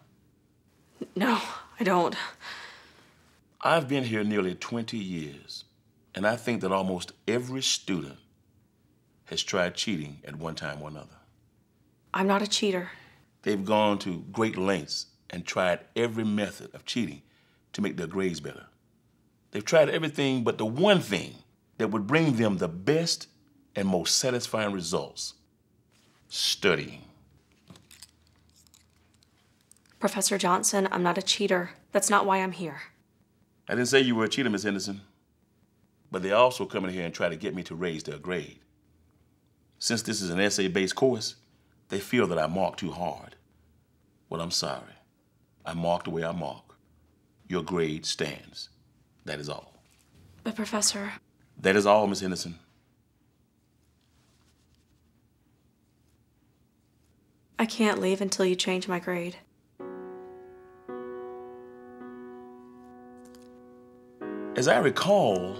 No, I don't. I've been here nearly 20 years, and I think that almost every student has tried cheating at one time or another. I'm not a cheater. They've gone to great lengths and tried every method of cheating to make their grades better. They've tried everything but the one thing that would bring them the best and most satisfying results studying. Professor Johnson, I'm not a cheater. That's not why I'm here. I didn't say you were a cheater, Miss Henderson, but they also come in here and try to get me to raise their grade. Since this is an essay based course, they feel that I mark too hard. Well, I'm sorry. I mark the way I mark. Your grade stands. That is all. But, Professor, That is all, Miss Henderson. I can't leave until you change my grade. As I recall,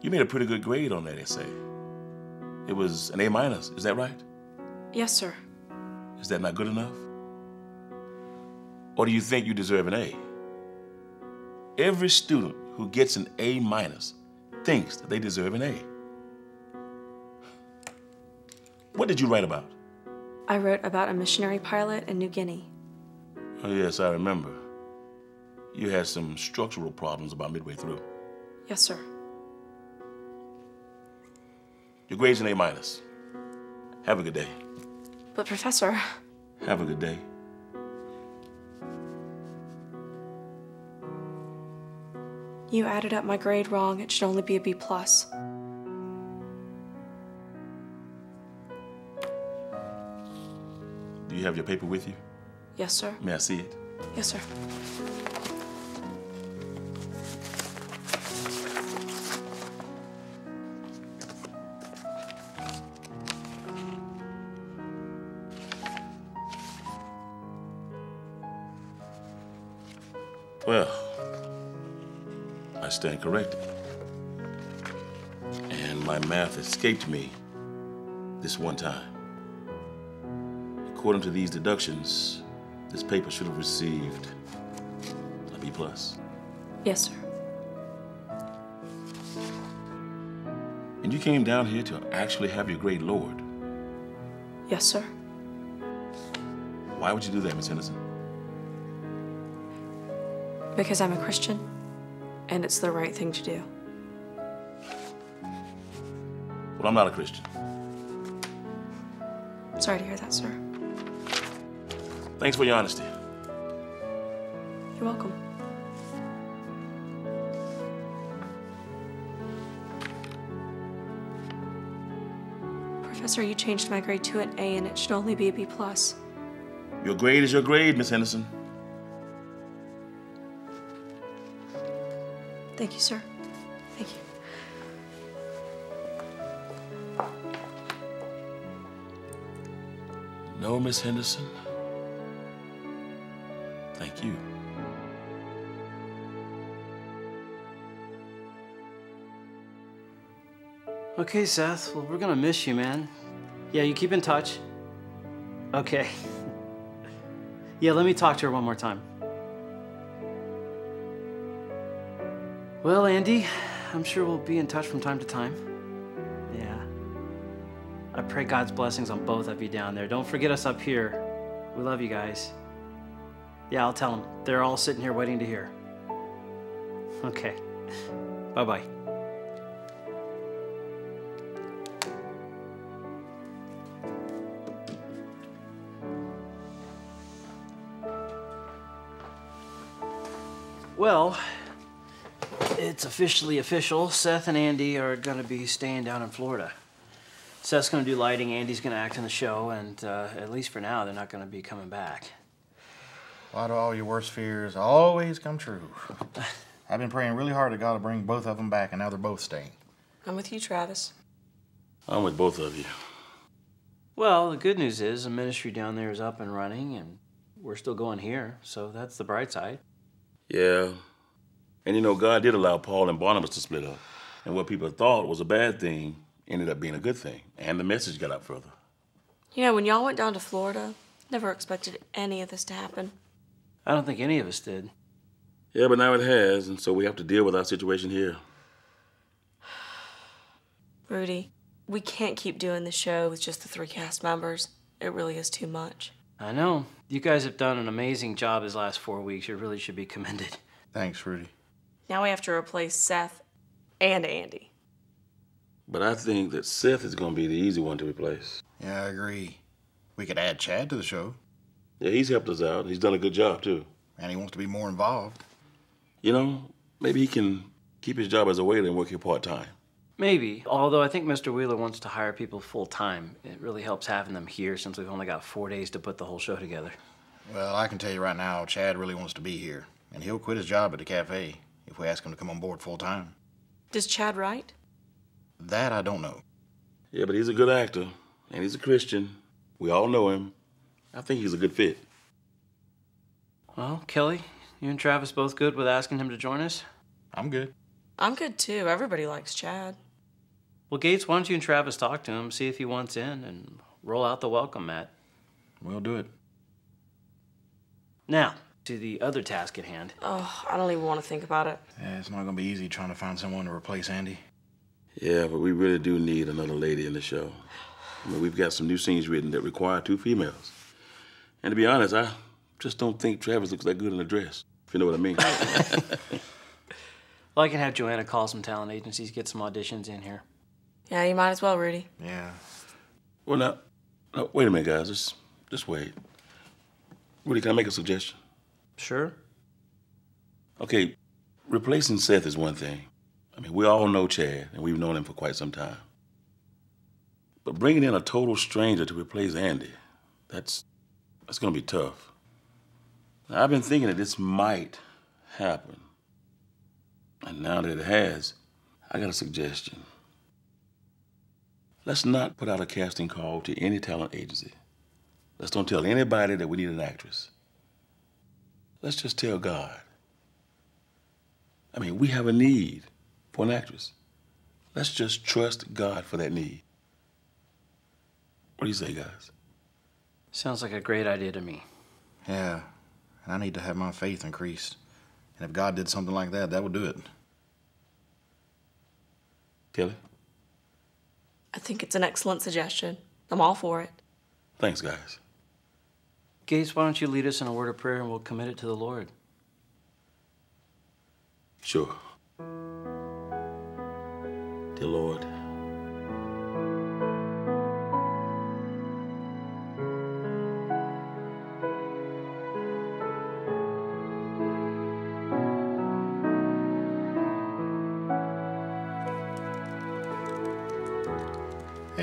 you made a pretty good grade on that essay. It was an A minus, is that right? Yes, sir. Is that not good enough? Or do you think you deserve an A? Every student who gets an A minus thinks that they deserve an A. What did you write about? I wrote about a missionary pilot in New Guinea. Oh, yes, I remember. You had some structural problems about midway through. Yes, sir. Your grade's an A minus. Have a good day. But, Professor, Have a good day. you added up my grade wrong. It should only be a B plus. Do you have your paper with you? Yes, sir. May I see it? Yes, sir. Well, I stand corrected. And my math escaped me this one time. According to these deductions, this paper should have received a B plus. Yes, sir. And you came down here to actually have your grade lowered. Yes, sir. Why would you do that, Miss Henderson? Because I'm a Christian, and it's the right thing to do. Well, I'm not a Christian. Sorry to hear that, sir. Thanks for your honesty. You're welcome. Professor, you changed my grade to an A, and it should only be a B plus. Your grade is your grade, Miss Henderson. Thank you, sir. Thank you. No, Miss Henderson. Okay, Seth. Well, we're gonna miss you, man. Yeah, you keep in touch. Okay. yeah, let me talk to her one more time. Well, Andy, I'm sure we'll be in touch from time to time. Yeah. I pray God's blessings on both of you down there. Don't forget us up here. We love you guys. Yeah, I'll tell them. They're all sitting here waiting to hear. Okay. Bye bye. Well, it's officially official. Seth and Andy are going to be staying down in Florida. Seth's going to do lighting, Andy's going to act in the show, and uh, at least for now, they're not going to be coming back. Why do all your worst fears always come true? I've been praying really hard to God to bring both of them back, and now they're both staying. I'm with you, Travis. I'm with both of you. Well, the good news is the ministry down there is up and running, and we're still going here, so that's the bright side. Yeah. And you know, God did allow Paul and Barnabas to split up. And what people thought was a bad thing ended up being a good thing. And the message got out further. You know, when y'all went down to Florida, never expected any of this to happen. I don't think any of us did. Yeah, but now it has, and so we have to deal with our situation here. Rudy, we can't keep doing the show with just the three cast members. It really is too much. I know. You guys have done an amazing job these last four weeks. You really should be commended. Thanks, Rudy. Now we have to replace Seth and Andy. But I think that Seth is going to be the easy one to replace. Yeah, I agree. We could add Chad to the show, Yeah, he's helped us out. He's done a good job, too. and he wants to be more involved. You know, maybe he can keep his job as a waiter and work here part time. Maybe, although I think Mr. Wheeler wants to hire people full time. It really helps having them here since we've only got four days to put the whole show together. Well, I can tell you right now, Chad really wants to be here, and he'll quit his job at the cafe if we ask him to come on board full time. Does Chad write? That I don't know. Yeah, but he's a good actor, and he's a Christian. We all know him. I think he's a good fit. Well, Kelly, you and Travis both good with asking him to join us? I'm good. I'm good too. Everybody likes Chad. Well, Gates, why don't you and Travis talk to him, see if he wants in, and roll out the welcome mat. We'll do it. Now, to the other task at hand. Oh, I don't even want to think about it. Yeah, it's not gonna be easy trying to find someone to replace Andy. Yeah, but we really do need another lady in the show. I mean, we've got some new scenes written that require two females. And to be honest, I just don't think Travis looks that good in a dress, if you know what I mean. Well, I can have Joanna call some talent agencies, get some auditions in here. Yeah, you might as well, Rudy. Yeah. well, now, now, wait a minute, guys. Just, just wait. Rudy, can I make a suggestion? Sure. Okay, replacing Seth is one thing. I mean, we all know Chad, and we've known him for quite some time. But bringing in a total stranger to replace Andy, that's that's gonna be tough. Now, I've been thinking that this might happen. And now that it has, I got a suggestion. Let's not put out a casting call to any talent agency. Let's don't tell anybody that we need an actress. Let's just tell God. I mean, we have a need for an actress. Let's just trust God for that need. What do you say, guys? Sounds like a great idea to me. Yeah. And I need to have my faith increased. And if God did something like that, that would do it. Kelly? I think it's an excellent suggestion. I'm all for it. Thanks, guys. Gates, why don't you lead us in a word of prayer and we'll commit it to the Lord? Sure. Dear Lord,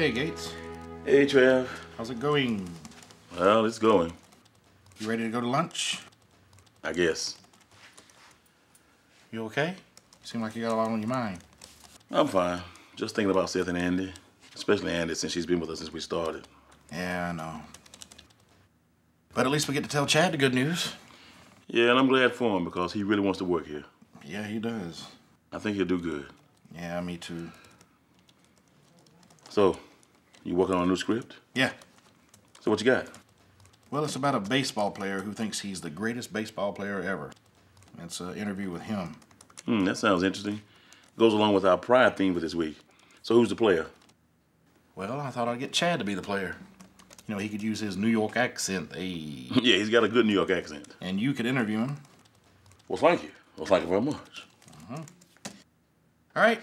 Hey, Gates. Hey, Trav. How's it going? Well, it's going, You ready to go to lunch? I guess. You okay? Seem like you got a lot on your mind. I'm fine. Just thinking about Seth and Andy, especially Andy since she's been with us since we started. Yeah, I know. But at least we get to tell Chad the good news. Yeah, and I'm glad for him because he really wants to work here. Yeah, he does. I think he'll do good. Yeah, me too. So, you working on a new script? Yeah. So what you got? Well, it's about a baseball player who thinks he's the greatest baseball player ever. It's an interview with him. Hmm, that sounds interesting. Goes along with our pride theme for this week. So who's the player? Well, I thought I'd get Chad to be the player. You know, he could use his New York accent. Hey. yeah, he's got a good New York accent. And you could interview him. Well, thank you. Well, thank you very much. All right,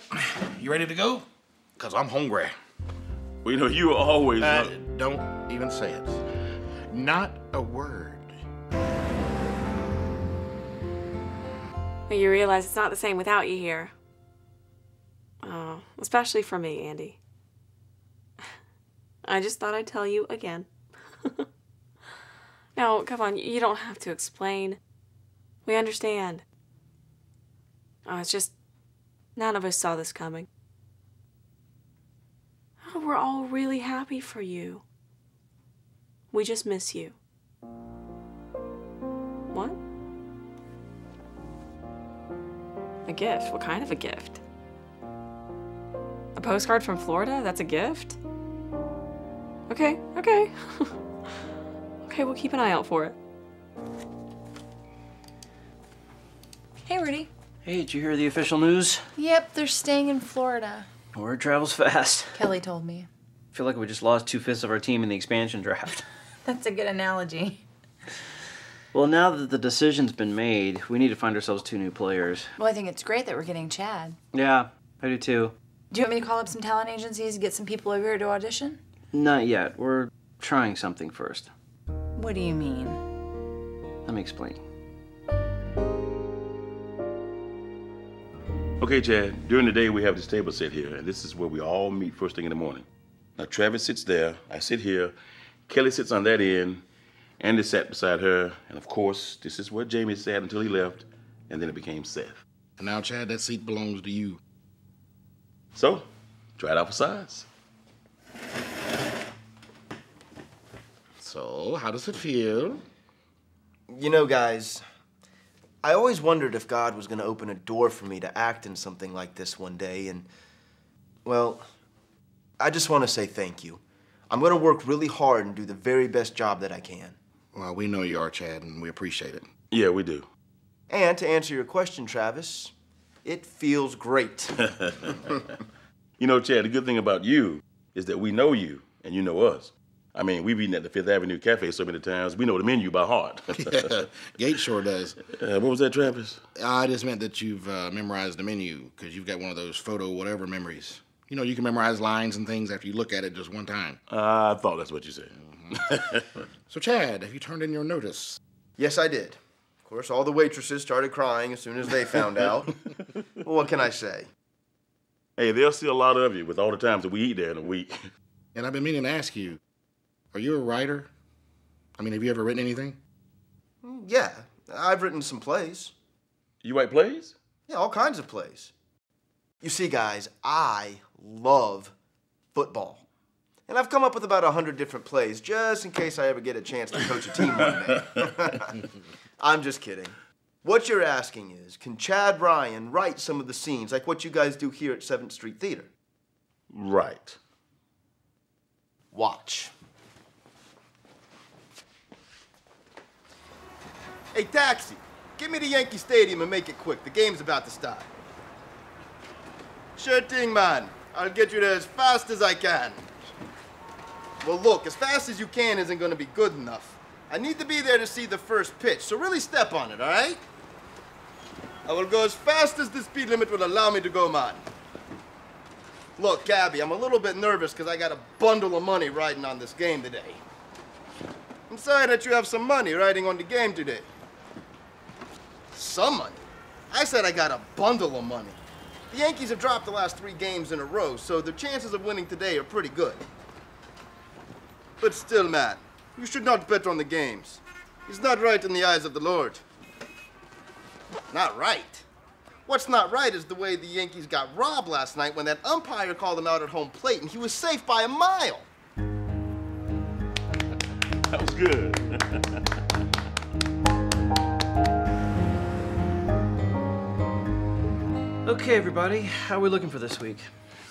you ready to go? Because I'm hungry. Well, you know, you always. Uh, don't even say it. Not a word. You realize it's not the same without you here. Oh, especially for me, Andy. I just thought I'd tell you again. now, come on, you don't have to explain. We understand. Oh, it's just none of us saw this coming. We're all really happy for you. We just miss you. What? A gift? What kind of a gift? A postcard from Florida? That's a gift? Okay, okay. okay, we'll keep an eye out for it. Hey, Rudy. Hey, did you hear the official news? Yep, they're staying in Florida. Word travels fast. Kelly told me. I feel like we just lost two fifths of our team in the expansion draft. That's a good analogy. Well, now that the decision's been made, we need to find ourselves two new players. Well, I think it's great that we're getting Chad. Yeah, I do too. Do you want me to call up some talent agencies and get some people over here to audition? Not yet. We're trying something first. What do you mean? Let me explain. Okay, Chad. During the day, we have this table set here, and this is where we all meet first thing in the morning. Now, Travis sits there, I sit here, Kelly sits on that end, Andy sat beside her, and of course, this is where Jamie sat until he left, and then it became Seth. And now, Chad, that seat belongs to you. So, try it out for size. So, how does it feel? You know, guys, I always wondered if God was going to open a door for me to act in something like this one day, and, well, I just want to say thank you. I'm going to work really hard and do the very best job that I can. Well, we know you are, Chad, and we appreciate it. Yeah, we do. And to answer your question, Travis, it feels great. You know, Chad, the good thing about you is that we know you and you know us. I mean, we've eaten at the Fifth Avenue Cafe so many times, we know the menu by heart. yeah, Gates sure does. Uh, what was that, Travis? I just meant that you've uh, memorized the menu because you've got one of those photo whatever memories. You know, you can memorize lines and things after you look at it just one time. I thought that's what you said. So, Chad, have you turned in your notice? yes, I did. Of course, all the waitresses started crying as soon as they found out. well, what can I say? hey, they'll see a lot of you with all the times that we eat there in a week. And I've been meaning to ask you, are you a writer? I mean, have you ever written anything? Mm, yeah, I've written some plays. You write plays? Yeah, all kinds of plays. You see, guys, I love football. And I've come up with about a hundred different plays just in case I ever get a chance to coach a team one day. I'm just kidding. What you're asking is, can Chad Ryan write some of the scenes like what you guys do here at 7th Street Theater? Right. Watch. Hey, taxi, get me to Yankee Stadium and make it quick. The game's about to start. Sure thing, man. I'll get you there as fast as I can. Well, look, as fast as you can isn't going to be good enough. I need to be there to see the first pitch, so really step on it, all right? I will go as fast as the speed limit will allow me to go, man. Look, Gabby, I'm a little bit nervous because I got a bundle of money riding on this game today. I'm sorry that you have some money riding on the game today. Some money? I said I got a bundle of money. The Yankees have dropped the last three games in a row, so their chances of winning today are pretty good. But still, man, you should not bet on the games. It's not right in the eyes of the Lord. Not right? What's not right is the way the Yankees got robbed last night when that umpire called him out at home plate and he was safe by a mile. That was good. Okay, everybody, how are we looking for this week?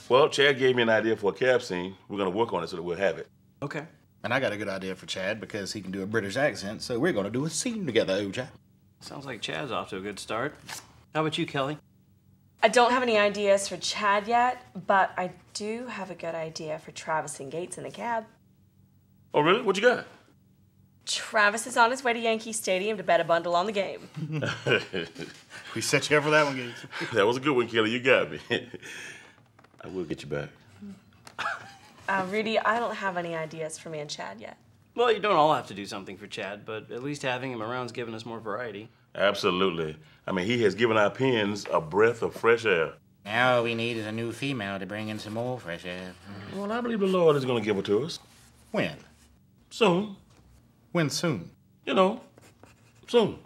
well, Chad gave me an idea for a cab scene. We're going to work on it so that we'll have it. Okay. And I got a good idea for Chad because he can do a British accent, so we're going to do a scene together, oh, Chad. Sounds like Chad's off to a good start. How about you, Kelly? I don't have any ideas for Chad yet, but I do have a good idea for Travis and Gates in the cab. Oh, really? What you got? Travis is on his way to Yankee Stadium to bet a bundle on the game. We set you up for that one, Gates. that was a good one, Kelly. You got me. I will get you back. Uh, Rudy, I don't have any ideas for me and Chad yet. Well, you don't all have to do something for Chad, but at least having him around's given us more variety. Absolutely. I mean, he has given our pens a breath of fresh air. Now all we need is a new female to bring in some more fresh air. Well, I believe the Lord is going to give it to us. When? Soon. When soon? You know, soon.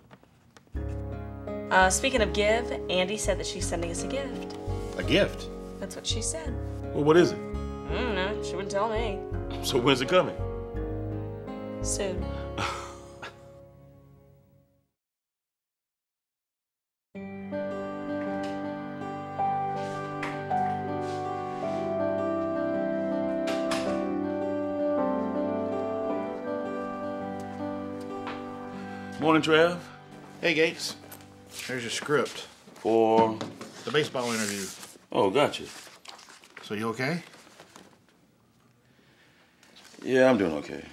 Uh, speaking of give, Andy said that she's sending us a gift. A gift? That's what she said. Well, what is it? I don't know. She wouldn't tell me. So when's it coming? Soon. Morning, Trav. Hey, Gates. There's your script. For. The baseball interview. Oh, gotcha. So you okay? Yeah, I'm doing okay.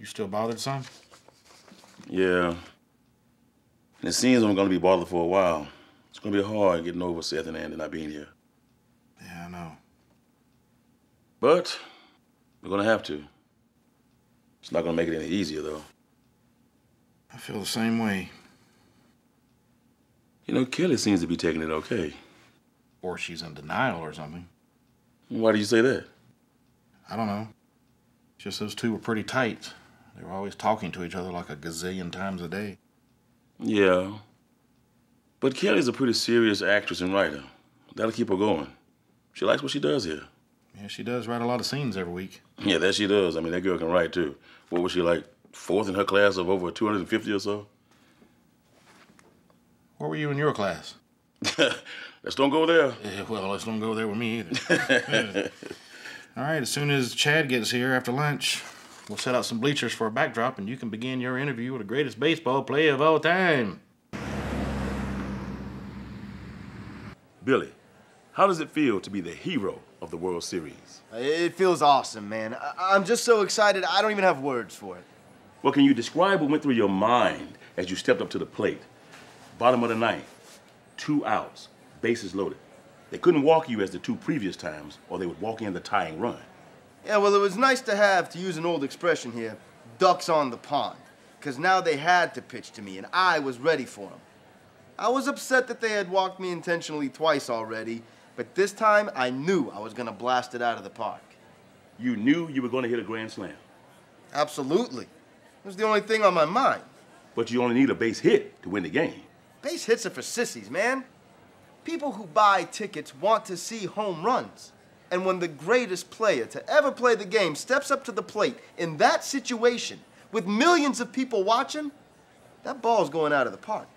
You still bothered some? Yeah. And it seems I'm going to be bothered for a while. It's going to be hard getting over Seth and Andy not being here. Yeah, I know. But we're going to have to. It's not going to make it any easier, though. I feel the same way. You know, Kelly seems to be taking it okay. Or she's in denial or something. Why do you say that? I don't know. Just those two were pretty tight. They were always talking to each other like a gazillion times a day. Yeah. But Kelly's a pretty serious actress and writer. That'll keep her going. She likes what she does here. Yeah, she does write a lot of scenes every week. Yeah, that she does. I mean, that girl can write too. What was she like, fourth in her class of over 250 or so? Where were you in your class? Let's don't go there. Yeah, well, let's don't go there with me either. All right, as soon as Chad gets here after lunch, we'll set out some bleachers for a backdrop and you can begin your interview with the greatest baseball player of all time. Billy, how does it feel to be the hero of the World Series? It feels awesome, man. I- I'm just so excited, I don't even have words for it. Well, can you describe what went through your mind as you stepped up to the plate? Bottom of the ninth, two outs, bases loaded. They couldn't walk you as the two previous times, or they would walk in the tying run. Yeah, well, it was nice to have, to use an old expression here, ducks on the pond. Because now they had to pitch to me, and I was ready for them. I was upset that they had walked me intentionally twice already, but this time I knew I was going to blast it out of the park. You knew you were going to hit a grand slam, Absolutely. It was the only thing on my mind. but you only need a base hit to win the game. Base hits are for sissies, man. People who buy tickets want to see home runs. And when the greatest player to ever play the game steps up to the plate in that situation with millions of people watching, that ball's going out of the park.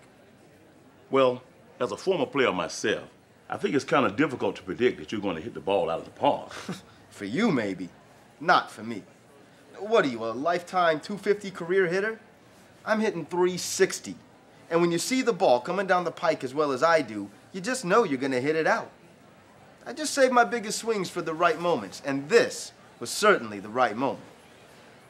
Well, as a former player myself, I think it's kind of difficult to predict that you're going to hit the ball out of the park. For you, maybe. Not for me. What are you, a lifetime 250 career hitter? I'm hitting 360. And when you see the ball coming down the pike as well as I do, you just know you're going to hit it out. I just save my biggest swings for the right moments, and this was certainly the right moment.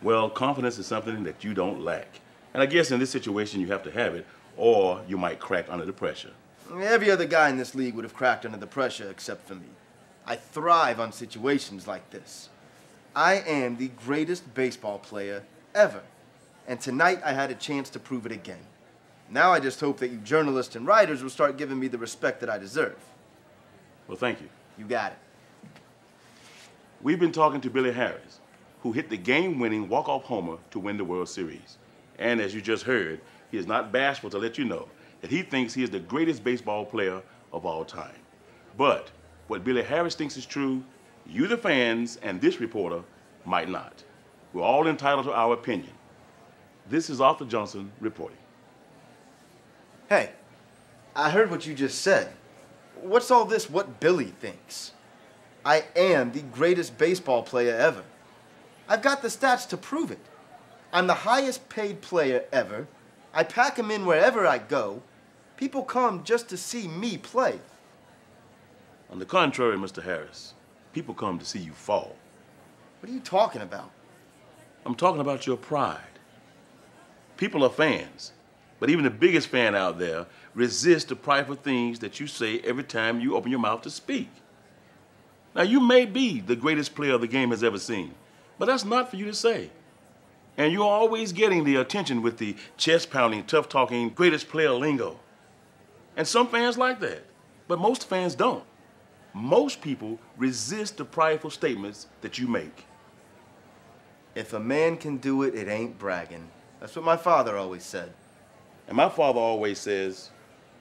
well, confidence is something that you don't lack. And I guess in this situation, you have to have it, or you might crack under the pressure. Every other guy in this league would have cracked under the pressure except for me. I thrive on situations like this. I am the greatest baseball player ever. And tonight I had a chance to prove it again. Now I just hope that you journalists and writers will start giving me the respect that I deserve. Well, thank you. You got it. We've been talking to Billy Harris, who hit the game winning walk off homer to win the World Series. And as you just heard, he is not bashful to let you know that he thinks he is the greatest baseball player of all time. But what Billy Harris thinks is true, you, the fans, and this reporter might not. We're all entitled to our opinion. This is Arthur Johnson reporting. Hey, I heard what you just said. What's all this what Billy thinks? I am the greatest baseball player ever. I've got the stats to prove it. I'm the highest paid player ever. I pack 'em in wherever I go. People come just to see me play. On the contrary, Mr. Harris, people come to see you fall. What are you talking about? I'm talking about your pride. People are fans, but even the biggest fan out there resists the prideful things that you say every time you open your mouth to speak. Now, you may be the greatest player the game has ever seen, but that's not for you to say. And you're always getting the attention with the chest pounding, tough talking, greatest player lingo. And some fans like that, but most fans don't. Most people resist the prideful statements that you make. If a man can do it, it ain't bragging. That's what my father always said. And my father always says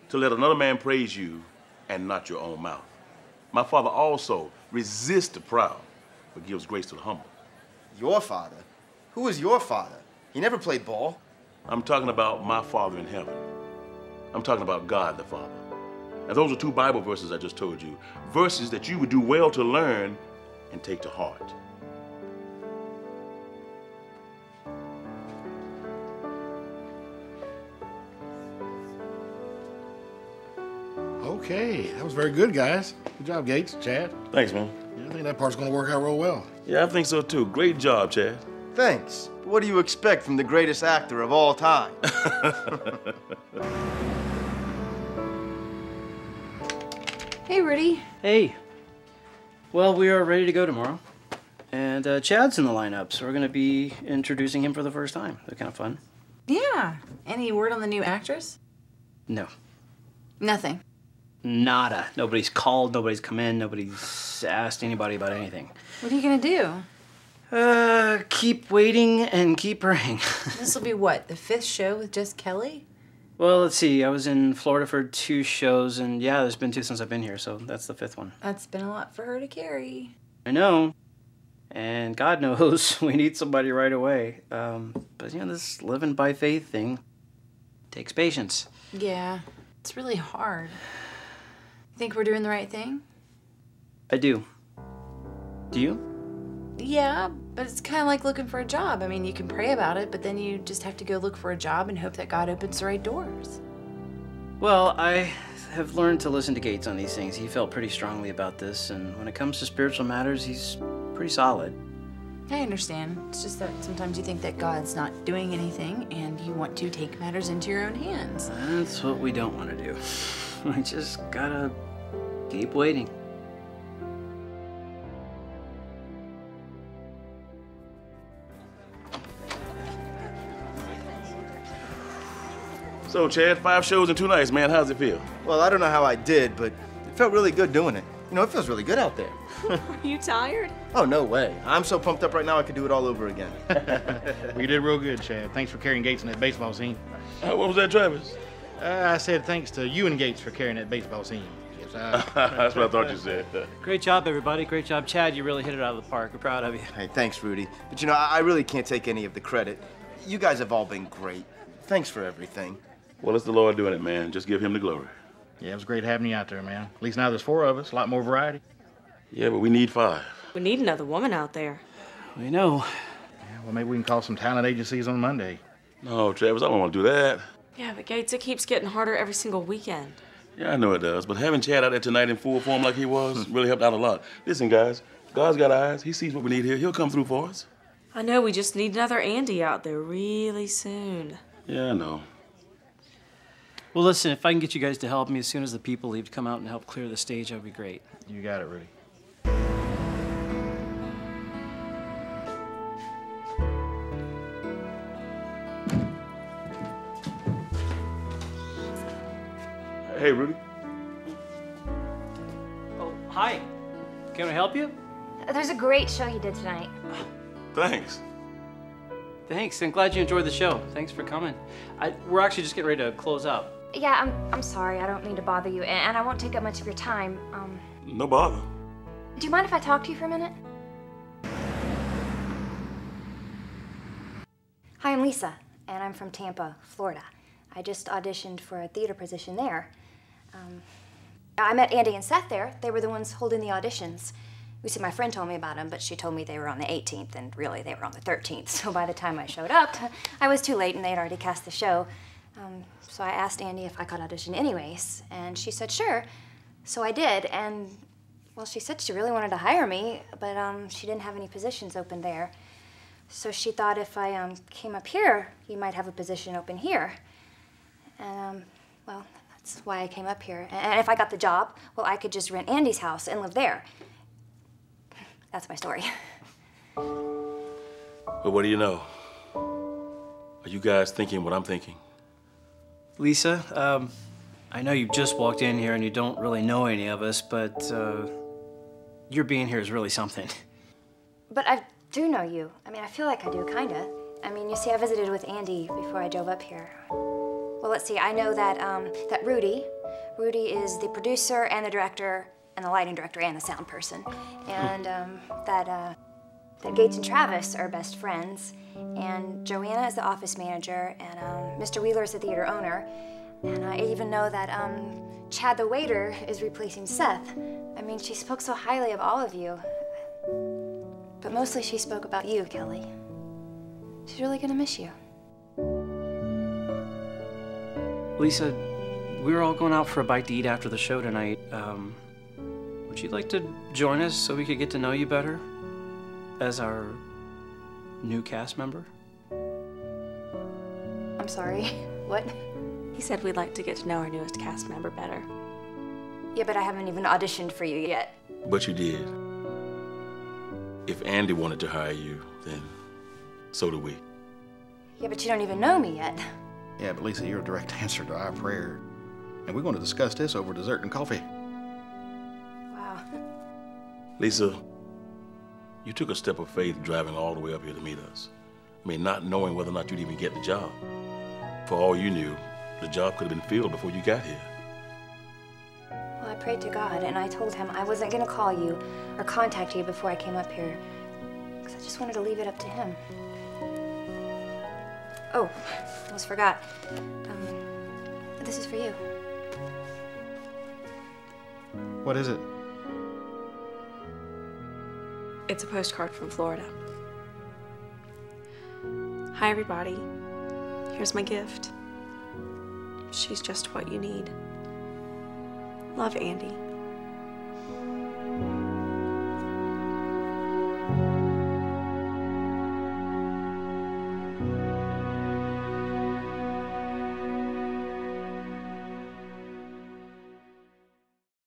to let another man praise you and not your own mouth. My father also resists the proud, but gives grace to the humble. Your father? Who is your father? He never played ball. I'm talking about my Father in heaven. I'm talking about God the Father. And those are two Bible verses I just told you. Verses that you would do well to learn and take to heart. Okay, that was very good, guys. Good job, Gates, Chad. Thanks, man. Yeah, I think that part's gonna work out real well. Yeah, I think so too. Great job, Chad. Thanks. What do you expect from the greatest actor of all time? Hey, Rudy. Hey. Well, we are ready to go tomorrow. And uh, Chad's in the lineup, so we're going to be introducing him for the first time. They're kind of fun. Yeah. Any word on the new actress? No. Nothing. Nada. Nobody's called, nobody's come in, nobody's asked anybody about anything. What are you gonna do? Uh, keep waiting and keep praying. This will be what, the fifth show with just Kelly? Well, let's see. I was in Florida for two shows, and yeah, there's been two since I've been here, so that's the fifth one. That's been a lot for her to carry. I know. And God knows we need somebody right away. Um, but, you know, this living by faith thing takes patience. Yeah, it's really hard. You think we're doing the right thing? I do. Do you? Yeah, but it's kind of like looking for a job. I mean, you can pray about it, but then you just have to go look for a job and hope that God opens the right doors. Well, I have learned to listen to Gates on these things. He felt pretty strongly about this, and when it comes to spiritual matters, he's pretty solid. I understand. It's just that sometimes you think that God's not doing anything and you want to take matters into your own hands. That's what we don't want to do. We just gotta keep waiting. So, Chad, five shows in two nights, man. How's it feel? Well, I don't know how I did, but it felt really good doing it. You know, it feels really good out there. Are you tired? Oh, no way. I'm so pumped up right now I could do it all over again. Well, you did real good, Chad. Thanks for carrying Gates in that baseball scene. Uh, what was that, Travis? Uh, I said thanks to you and Gates for carrying that baseball scene. Yes, That's what I thought you said. Great job, everybody. Great job, Chad. You really hit it out of the park. We're proud of you. Hey, thanks, Rudy. But you know, I I really can't take any of the credit. You guys have all been great. Thanks for everything. Well, it's the Lord doing it, man. Just give him the glory. yeah, it was great having you out there, man. At least now there's four of us, a lot more variety. Yeah, but we need five. We need another woman out there. We know. Yeah, well, maybe we can call some talent agencies on Monday. No, Travis, I don't want to do that. Yeah, but Gates, it keeps getting harder every single weekend. Yeah, I know it does. But having Chad out there tonight in full form like he was really helped out a lot. Listen, guys, God's got eyes. He sees what we need here. He'll come through for us. I know we just need another Andy out there really soon. Yeah, I know. Well, listen, if I can get you guys to help me as soon as the people leave to come out and help clear the stage, that would be great. You got it, Rudy. Hey, Rudy. Oh, hi. Can I help you? There's a great show you did tonight. Thanks. Thanks. I'm glad you enjoyed the show. Thanks for coming. I, we're actually just getting ready to close out. Yeah, I'm, I'm sorry. I don't mean to bother you, and, I won't take up much of your time. Um, No bother. do you mind if I talk to you for a minute? Hi, I'm Lisa, and I'm from Tampa, Florida. I just auditioned for a theater position there. Um, I met Andy and Seth there. They were the ones holding the auditions. You see, my friend told me about them, but she told me they were on the 18th, and really they were on the 13th. So by the time I showed up, I was too late and they had already cast the show. Um, so I asked Andy if I could audition anyways, and she said sure. So I did, and well, she said she really wanted to hire me, but um, she didn't have any positions open there. So she thought if I um, came up here, you might have a position open here. And um, well, that's why I came up here. And if I got the job, well, I could just rent Andy's house and live there. That's my story. But what do you know? Are you guys thinking what I'm thinking? Lisa, um, I know you just walked in here and you don't really know any of us, but uh, your being here is really something. But I do know you. I mean, I feel like I do, kinda. I mean, you see, I visited with Andy before I drove up here. Well, let's see. I know that um, that Rudy, Rudy is the producer and the director and the lighting director and the sound person, and um, that uh, that Gates and Travis are best friends, and Joanna is the office manager, and um, Mr. Wheeler is the theater owner, and I even know that um, Chad the waiter is replacing Seth. I mean, she spoke so highly of all of you, but mostly she spoke about you, Kelly. She's really gonna miss you. Lisa, we're all going out for a bite to eat after the show tonight. Um, would you like to join us so we could get to know you better as our new cast member? I'm sorry. What? He said we'd like to get to know our newest cast member better. Yeah, but I haven't even auditioned for you yet. But you did. If Andy wanted to hire you, then so do we. Yeah, but you don't even know me yet. Yeah, but Lisa, you're a direct answer to our prayer. And we're going to discuss this over dessert and coffee. Wow. Lisa, you took a step of faith driving all the way up here to meet us. I mean, not knowing whether or not you'd even get the job. For all you knew, the job could have been filled before you got here. Well, I prayed to God and I told him I wasn't gonna call you or contact you before I came up here. Because I just wanted to leave it up to him. Oh, almost forgot. Um, this is for you. What is it? It's a postcard from Florida. Hi, everybody. Here's my gift. She's just what you need. Love, Andy.